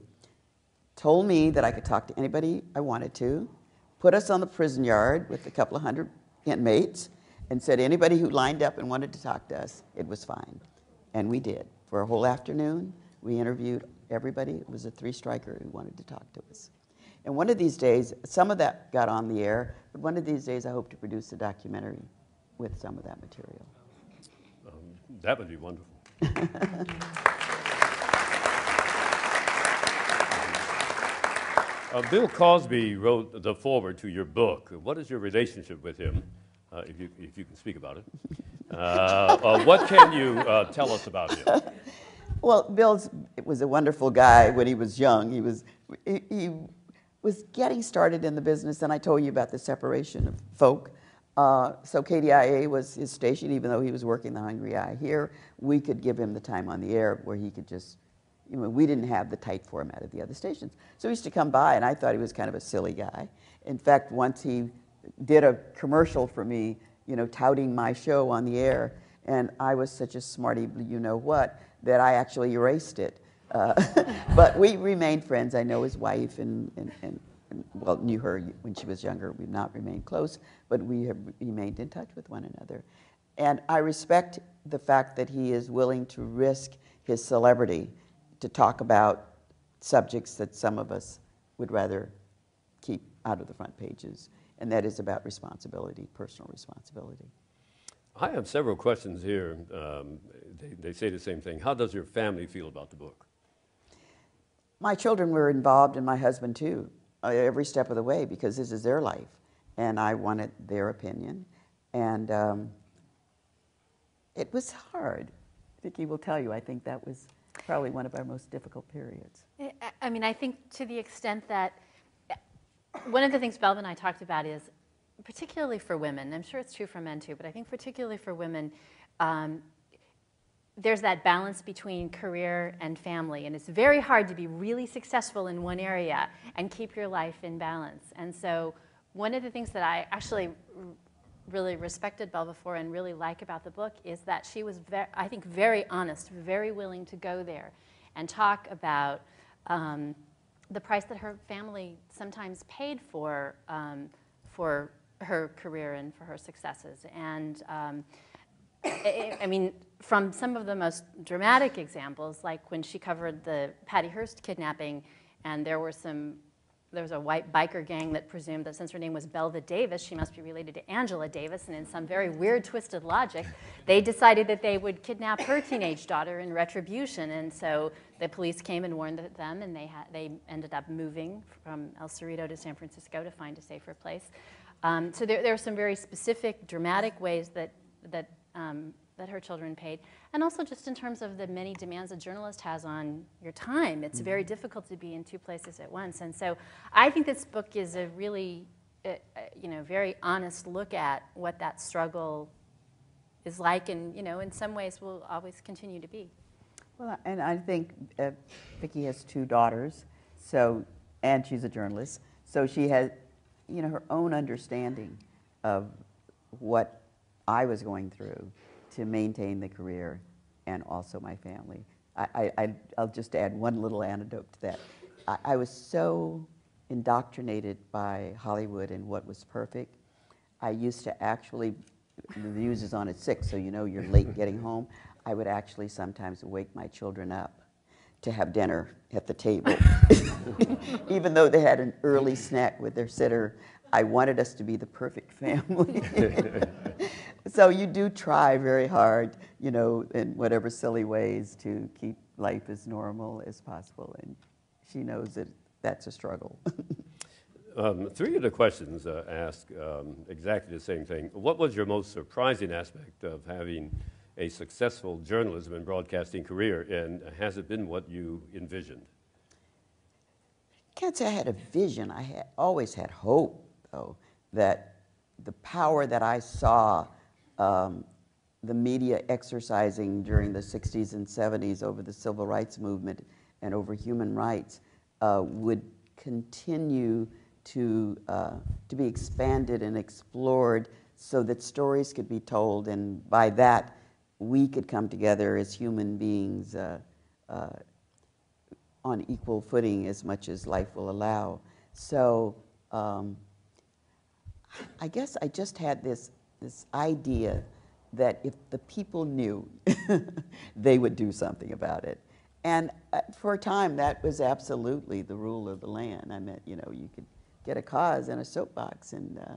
told me that I could talk to anybody I wanted to, put us on the prison yard with a couple of hundred inmates, and said anybody who lined up and wanted to talk to us, it was fine. And we did. For a whole afternoon, we interviewed everybody. It was a three striker who wanted to talk to us. And one of these days, some of that got on the air, but one of these days I hope to produce a documentary with some of that material. Um, that would be wonderful. <laughs> uh, Bill Cosby wrote the foreword to your book. What is your relationship with him, uh, if, you, if you can speak about it? Uh, uh what can you uh, tell us about him? Well, Bill was a wonderful guy when he was young. He was, he, he was getting started in the business, and I told you about the separation of folk. Uh, so KDIA was his station, even though he was working the Hungry i here. We could give him the time on the air where he could just, you know, we didn't have the tight format of the other stations. So he used to come by, and I thought he was kind of a silly guy. In fact, once he did a commercial for me, you know, touting my show on the air, and I was such a smarty, you know what, that I actually erased it. Uh, <laughs> but we remained friends. I know his wife and, and, and well, knew her when she was younger. We've not remained close, but we have remained in touch with one another. And I respect the fact that he is willing to risk his celebrity to talk about subjects that some of us would rather keep out of the front pages, and that is about responsibility, personal responsibility. I have several questions here. Um, they, they say the same thing. How does your family feel about the book? My children were involved, and my husband too. Uh, every step of the way because this is their life, and I wanted their opinion. And um, it was hard. Vicki will tell you, I think that was probably one of our most difficult periods. I mean, I think to the extent that one of the things Belva and I talked about is, particularly for women, I'm sure it's true for men too, but I think particularly for women, um, there's that balance between career and family, and it's very hard to be really successful in one area and keep your life in balance. And so, one of the things that I actually really respected Belva for and really like about the book is that she was, I think, very honest, very willing to go there and talk about um, the price that her family sometimes paid for um, for her career and for her successes. And um, I mean, from some of the most dramatic examples, like when she covered the Patty Hearst kidnapping, and there were some, there was a white biker gang that presumed that since her name was Belva Davis, she must be related to Angela Davis, and in some very weird, twisted logic, they decided that they would kidnap her teenage daughter in retribution, and so the police came and warned them, and they, they ended up moving from El Cerrito to San Francisco to find a safer place. Um, so there, there are some very specific, dramatic ways that, that um, that her children paid. And also just in terms of the many demands a journalist has on your time. It's mm-hmm. very difficult to be in two places at once. And so I think this book is a really, uh, uh, you know, very honest look at what that struggle is like and, you know, in some ways will always continue to be. Well, and I think uh, Vicki has two daughters, so, and she's a journalist, so she has, you know, her own understanding of what I was going through to maintain the career and also my family. I, I, will just add one little anecdote to that. I, I, was so indoctrinated by Hollywood and what was perfect. I used to actually, the news is on at six, so you know you're late getting home. I would actually sometimes wake my children up to have dinner at the table. <laughs> Even though they had an early snack with their sitter, I wanted us to be the perfect family. <laughs> so you do try very hard, you know, in whatever silly ways to keep life as normal as possible. And she knows that that's a struggle. <laughs> um, three of the questions uh, ask um, exactly the same thing. What was your most surprising aspect of having a successful journalism and broadcasting career, and has it been what you envisioned? I can't say I had a vision. I had always had hope though, that the power that I saw um, the media exercising during the 60s and 70s over the civil rights movement and over human rights uh, would continue to, uh, to be expanded and explored so that stories could be told, and by that, we could come together as human beings uh, uh, on equal footing as much as life will allow. So um, I guess I just had this, this idea that if the people knew, <laughs> they would do something about it. And uh, for a time, that was absolutely the rule of the land. I mean, you know, you could get a cause in a soapbox, and uh,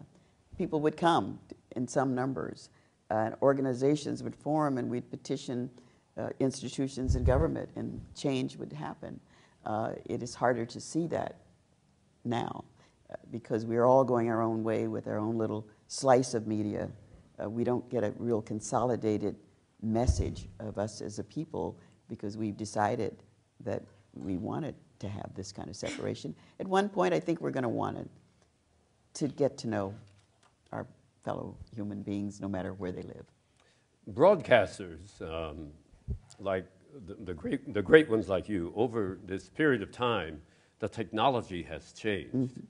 people would come in some numbers. Uh, organizations would form, and we'd petition uh, institutions and government, and change would happen. Uh, it is harder to see that now uh, because we're all going our own way with our own little slice of media. we don't get a real consolidated message of us as a people because we've decided that we wanted to have this kind of separation. At one point, I think we're going to want it to get to know our fellow human beings no matter where they live. Broadcasters, um, like the, the, great, the great ones like you, over this period of time, the technology has changed. Mm-hmm.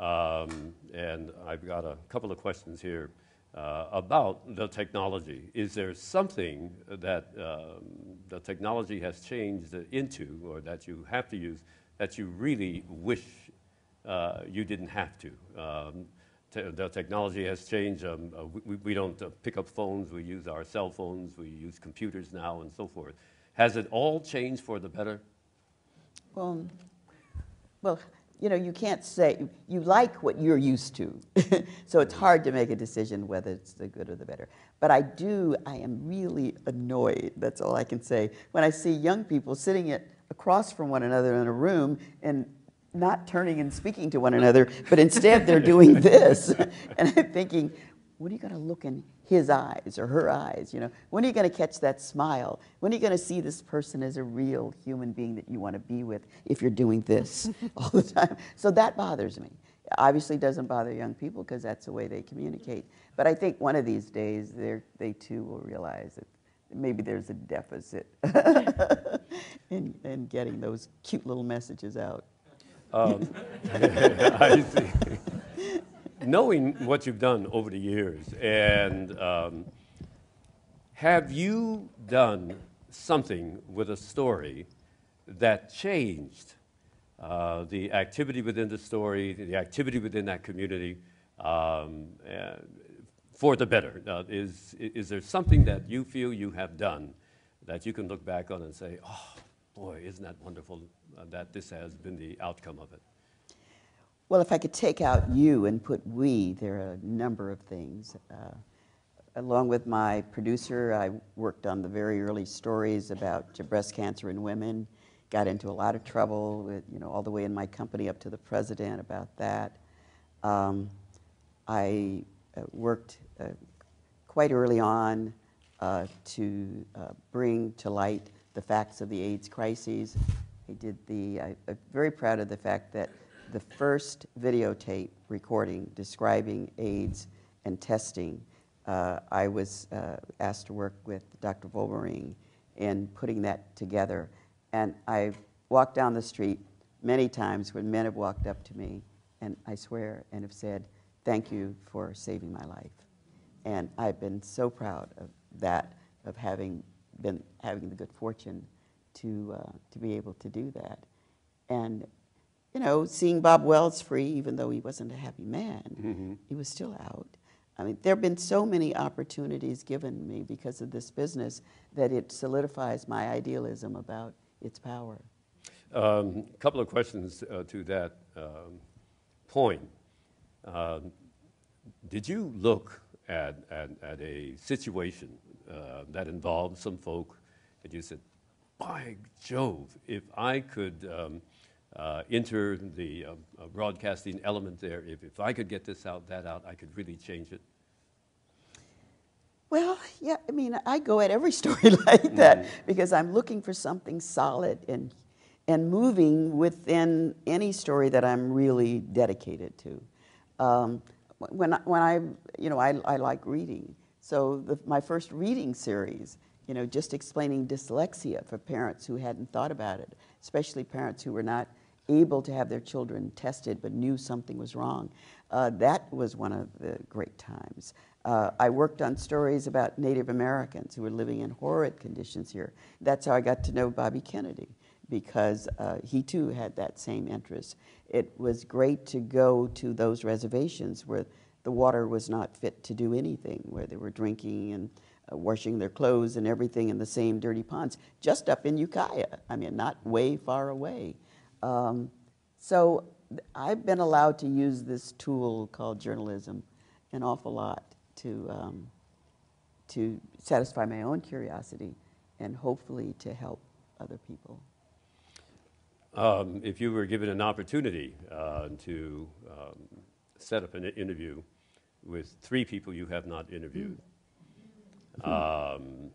Um, and I've got a couple of questions here uh, about the technology. Is there something that um, the technology has changed into or that you have to use that you really wish uh, you didn't have to? Um, the technology has changed. Um, uh, we, we, don't uh, pick up phones, we use our cell phones, we use computers now, and so forth. Has it all changed for the better? Well, well, you know, you can't say, you like what you're used to. <laughs> so it's mm-hmm. hard to make a decision whether it's the good or the better. But I do, I am really annoyed, that's all I can say, when I see young people sitting at, across from one another in a room and not turning and speaking to one another, but instead they're doing <laughs> this. <laughs> and I'm thinking, what are you going to look in his eyes or her eyes? You know, when are you going to catch that smile? When are you going to see this person as a real human being that you want to be with if you're doing this <laughs> all the time? So that bothers me. Obviously, doesn't bother young people because that's the way they communicate. But I think one of these days, they too will realize that maybe there's a deficit <laughs> in, in getting those cute little messages out. Um, <laughs> I see knowing what you've done over the years, and um, have you done something with a story that changed uh, the activity within the story, the activity within that community, um, uh, for the better? Uh, is, is there something that you feel you have done that you can look back on and say, oh, boy, isn't that wonderful uh, that this has been the outcome of it? Well, if I could take out you and put we, there are a number of things. Uh, along with my producer, I worked on the very early stories about breast cancer in women. Got into a lot of trouble with, you know, all the way in my company up to the president about that. Um, I uh, worked uh, quite early on uh, to uh, bring to light the facts of the AIDS crises. I did the, I, I'm very proud of the fact that the first videotape recording describing AIDS and testing, uh, I was uh, asked to work with Dr. Volberding in putting that together. And I walked down the street many times when men have walked up to me, and I swear, and have said, Thank you for saving my life. And I've been so proud of that, of having been having the good fortune to, uh, to be able to do that. And you know, seeing Bob Wells free, even though he wasn't a happy man, mm-hmm. he was still out. I mean, there have been so many opportunities given me because of this business that it solidifies my idealism about its power. A um, couple of questions uh, to that um, point. Uh, did you look at, at, at a situation uh, that involved some folk that you said, by Jove, if I could um, uh, enter the uh, uh, broadcasting element there. If, if I could get this out, that out, I could really change it. Well, yeah, I mean, I go at every <laughs> story <laughs> like that mm-hmm. because I'm looking for something solid and, and moving within any story that I'm really dedicated to. Um, when, when I, you know, I, I like reading. So the, my first reading series, you know, just explaining dyslexia for parents who hadn't thought about it, especially parents who were not able to have their children tested but knew something was wrong. Uh, that was one of the great times. Uh, I worked on stories about Native Americans who were living in horrid conditions here. That's how I got to know Bobby Kennedy because uh, he too had that same interest. It was great to go to those reservations where the water was not fit to do anything, where they were drinking and uh, washing their clothes and everything in the same dirty ponds, just up in Ukiah. I mean, not way far away. Um, so I've been allowed to use this tool called journalism an awful lot to, um, to satisfy my own curiosity and hopefully to help other people. Um, if you were given an opportunity uh, to um, set up an interview with three people you have not interviewed, um,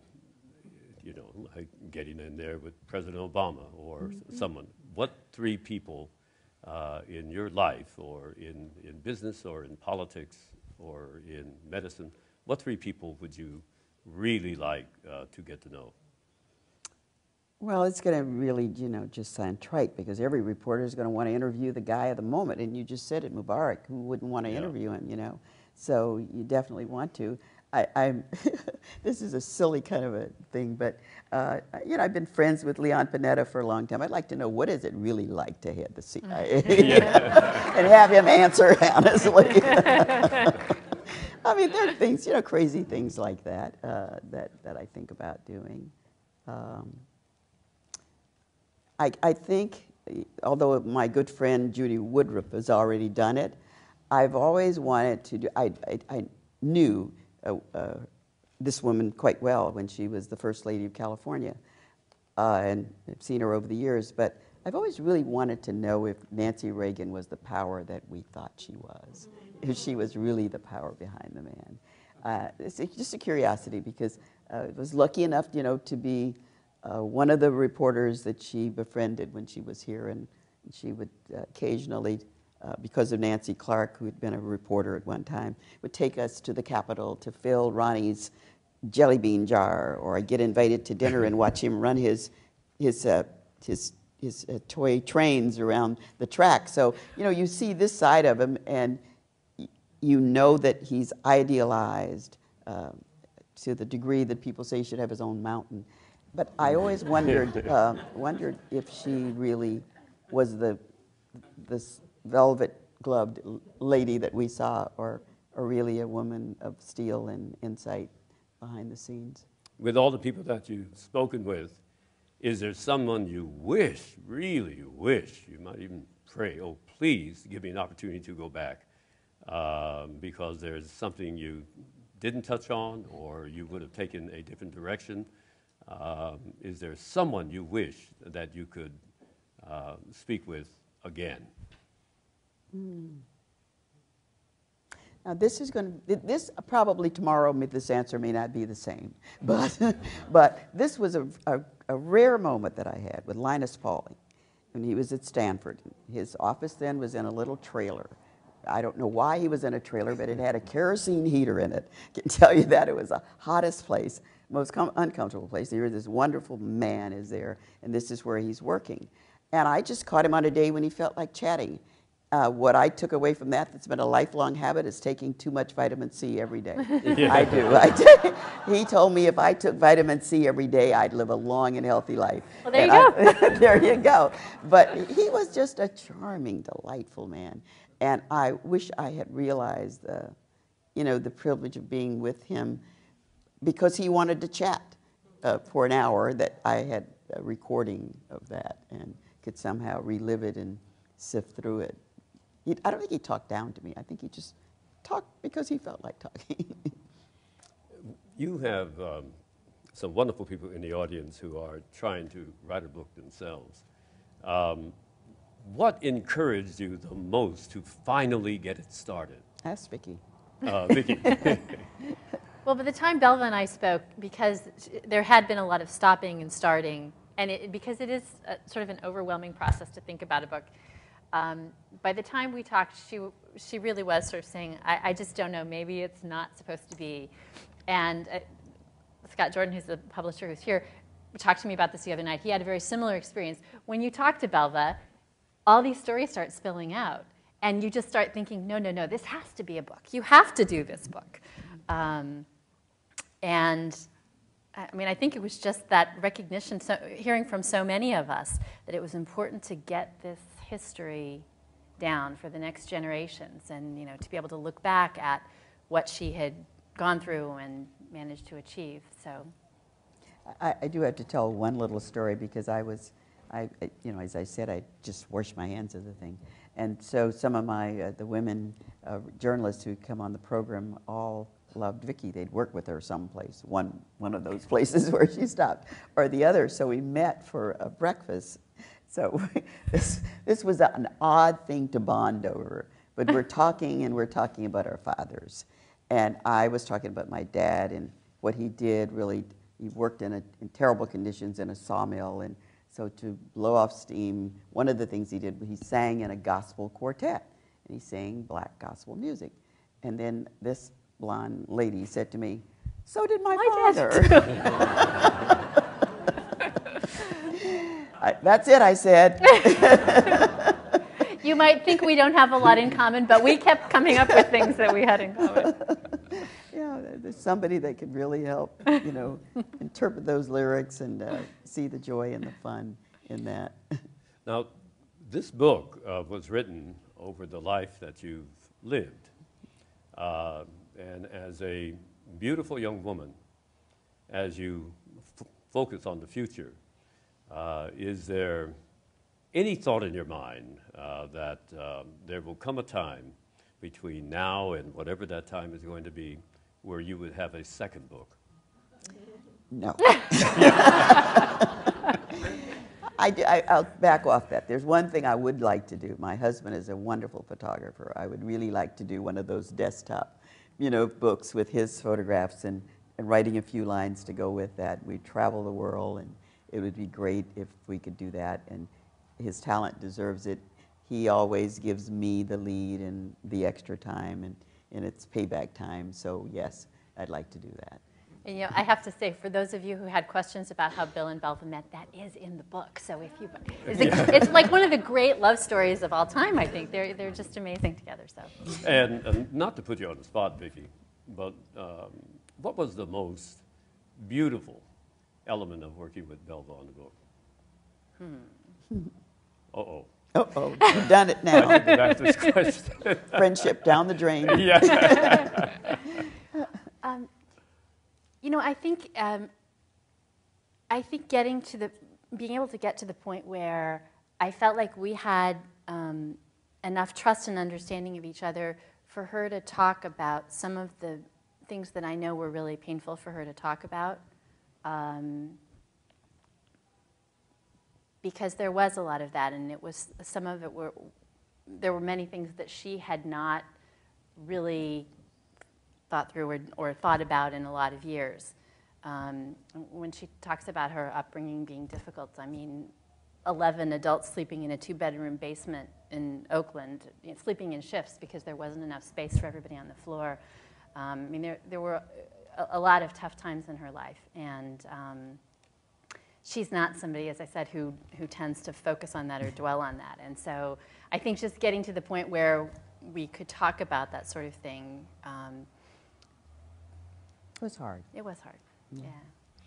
you know, like getting in there with President Obama or mm-hmm. someone, what three people uh, in your life or in, in business or in politics or in medicine, what three people would you really like uh, to get to know? Well, it's going to really, you know, just sound trite because every reporter is going to want to interview the guy of the moment. And you just said it, Mubarak. Who wouldn't want to yeah. interview him, you know? So you definitely want to. I, am <laughs> this is a silly kind of a thing, but uh, you know, I've been friends with Leon Panetta for a long time. I'd like to know what is it really like to head the CIA, <laughs> <laughs> and have him answer honestly. I mean, there are things, you know, crazy things like that uh, that that I think about doing. Um, I, I think, although my good friend Judy Woodruff has already done it, I've always wanted to do. I, I, I knew uh, uh, this woman quite well when she was the first lady of California, uh, and I've seen her over the years. But I've always really wanted to know if Nancy Reagan was the power that we thought she was, if she was really the power behind the man. Uh, it's just a curiosity because uh, I was lucky enough, you know, to be uh, one of the reporters that she befriended when she was here, and she would occasionally uh, because of Nancy Clark, who had been a reporter at one time, would take us to the Capitol to fill Ronnie's jelly bean jar, or I'd get invited to dinner and watch him run his, his, uh, his, his uh, toy trains around the track. So, you know, you see this side of him, and you know that he's idealized um, to the degree that people say he should have his own mountain. But I always <laughs> wondered, uh, wondered if she really was the, this velvet gloved lady that we saw or, or really a woman of steel and insight behind the scenes. With all the people that you've spoken with, is there someone you wish, really wish, you might even pray, oh, please give me an opportunity to go back um, because there's something you didn't touch on or you would have taken a different direction? Um, is there someone you wish that you could uh, speak with again? Now this is going to, this probably tomorrow this answer may not be the same, <laughs> but, but this was a, a, a, rare moment that I had with Linus Pauling when he was at Stanford. His office then was in a little trailer. I don't know why he was in a trailer, but it had a kerosene heater in it. I can <laughs> tell you that it was the hottest place, most uncomfortable place. Here, this wonderful man is there, and this is where he's working. And I just caught him on a day when he felt like chatting. Uh, what I took away from that, that's been a lifelong habit, is taking too much vitamin C every day. <laughs> Yeah. I do. I do. <laughs> He told me if I took vitamin C every day, I'd live a long and healthy life. Well, there and you go. <laughs> there you go. But he was just a charming, delightful man. And I wish I had realized, uh, you know, the privilege of being with him because he wanted to chat uh, for an hour that I had a recording of that and could somehow relive it and sift through it. He, I don't think he talked down to me. I think he just talked because he felt like talking. <laughs> you have um, some wonderful people in the audience who are trying to write a book themselves. Um, what encouraged you the most to finally get it started? Ask Vicki. Uh, Vicki. <laughs> <laughs> well, by the time Belva and I spoke, because there had been a lot of stopping and starting, and it, because it is a, sort of an overwhelming process to think about a book, um, by the time we talked, she, she really was sort of saying, I, I just don't know, maybe it's not supposed to be. And uh, Scott Jordan, who's the publisher who's here, talked to me about this the other night. He had a very similar experience. When you talk to Belva, all these stories start spilling out. And you just start thinking, no, no, no, this has to be a book. You have to do this book. Um, and I mean, I think it was just that recognition, so, hearing from so many of us, that it was important to get this history down for the next generations and, you know, to be able to look back at what she had gone through and managed to achieve. So, I, I do have to tell one little story because I was, I, you know, as I said, I just washed my hands of the thing. And so some of my, uh, the women uh, journalists who come on the program all loved Vicki. They'd work with her someplace, one, one of those <laughs> places where she stopped, or the other. So we met for a breakfast. So <laughs> this, this was an odd thing to bond over. But we're <laughs> talking and we're talking about our fathers. And I was talking about my dad and what he did really, he worked in, a, in terrible conditions in a sawmill. And so to blow off steam, one of the things he did, he sang in a gospel quartet. And he sang black gospel music. And then this blonde lady said to me, So did my, My father. <laughs> I, that's it, I said. <laughs> you might think we don't have a lot in common, but we kept coming up with things that we had in common. <laughs> yeah, there's somebody that could really help, you know, <laughs> interpret those lyrics and uh, see the joy and the fun in that. Now, this book uh, was written over the life that you've lived. Uh, and as a beautiful young woman, as you f- focus on the future, uh, is there any thought in your mind uh, that um, there will come a time between now and whatever that time is going to be where you would have a second book? No. I, I, I'll back off that. There's one thing I would like to do. My husband is a wonderful photographer. I would really like to do one of those desktop, you know, books with his photographs and, and writing a few lines to go with that. We travel the world, and it would be great if we could do that. And his talent deserves it. He always gives me the lead and the extra time, and, and it's payback time. So yes, I'd like to do that. And, you know, I have to say, for those of you who had questions about how Bill and Belva met, that is in the book. So if you, it's, a, it's like one of the great love stories of all time. I think they're they're just amazing together. So And um, not to put you on the spot, Vicki, but um, what was the most beautiful element of working with Belva on the book? Uh oh. Uh oh, you've done it now. <laughs> Back to this question. <laughs> Friendship down the drain. <laughs> yeah. You know, I think um, I think getting to the being able to get to the point where I felt like we had um, enough trust and understanding of each other for her to talk about some of the things that I know were really painful for her to talk about. Um, because there was a lot of that, and it was some of it were there were many things that she had not really thought through or, or thought about in a lot of years. Um, when she talks about her upbringing being difficult, I mean, 11 adults sleeping in a two bedroom basement in Oakland, you know, sleeping in shifts because there wasn't enough space for everybody on the floor. Um, I mean, there, there were a, a, lot of tough times in her life. And um, she's not somebody, as I said, who, who tends to focus on that or dwell on that. And so I think just getting to the point where we could talk about that sort of thing, um, It was hard. it was hard. Yeah.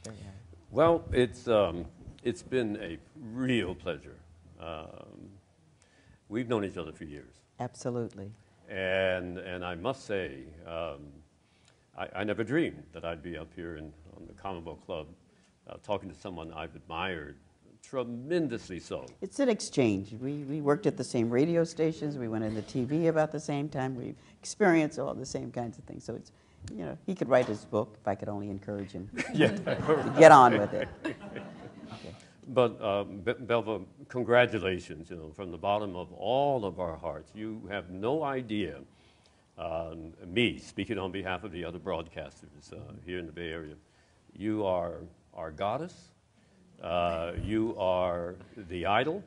Very hard. Well, it's, um, it's been a real pleasure. Um, we've known each other for years. Absolutely. And, and I must say, um, I, I never dreamed that I'd be up here in, on the Commonwealth Club uh, talking to someone I've admired tremendously so. It's an exchange. We, we worked at the same radio stations. We went into TV about the same time. We experienced all the same kinds of things. So it's, you know, he could write his book if I could only encourage him <laughs> Yeah. to get on with it. <laughs> But um, Be- Belva, congratulations, you know, from the bottom of all of our hearts. You have no idea, um, me speaking on behalf of the other broadcasters uh, here in the Bay Area, you are our goddess. Uh, you are the idol.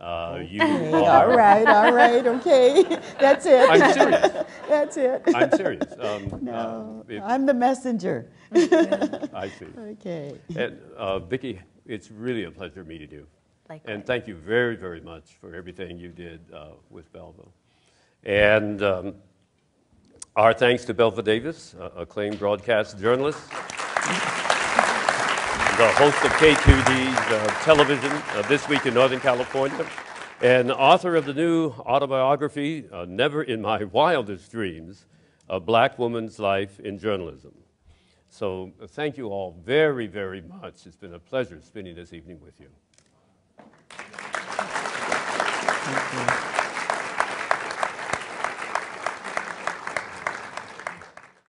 Uh, you Hey, <laughs> all are, right, all right, okay. <laughs> That's it. I'm serious. <laughs> That's it. I'm serious. Um, No, uh, if- I'm the messenger. I see. Okay. And, uh, Vicki, it's really a pleasure meeting you. Likewise. And thank you very, very much for everything you did uh, with Belva. And um, Our thanks to Belva Davis, acclaimed broadcast journalist, the host of KQED's uh, television uh, This Week in Northern California, and author of the new autobiography, uh, Never in My <laughs> Wildest Dreams, A Black Woman's Life in Journalism. So uh, thank you all very, very much. It's been a pleasure spending this evening with you.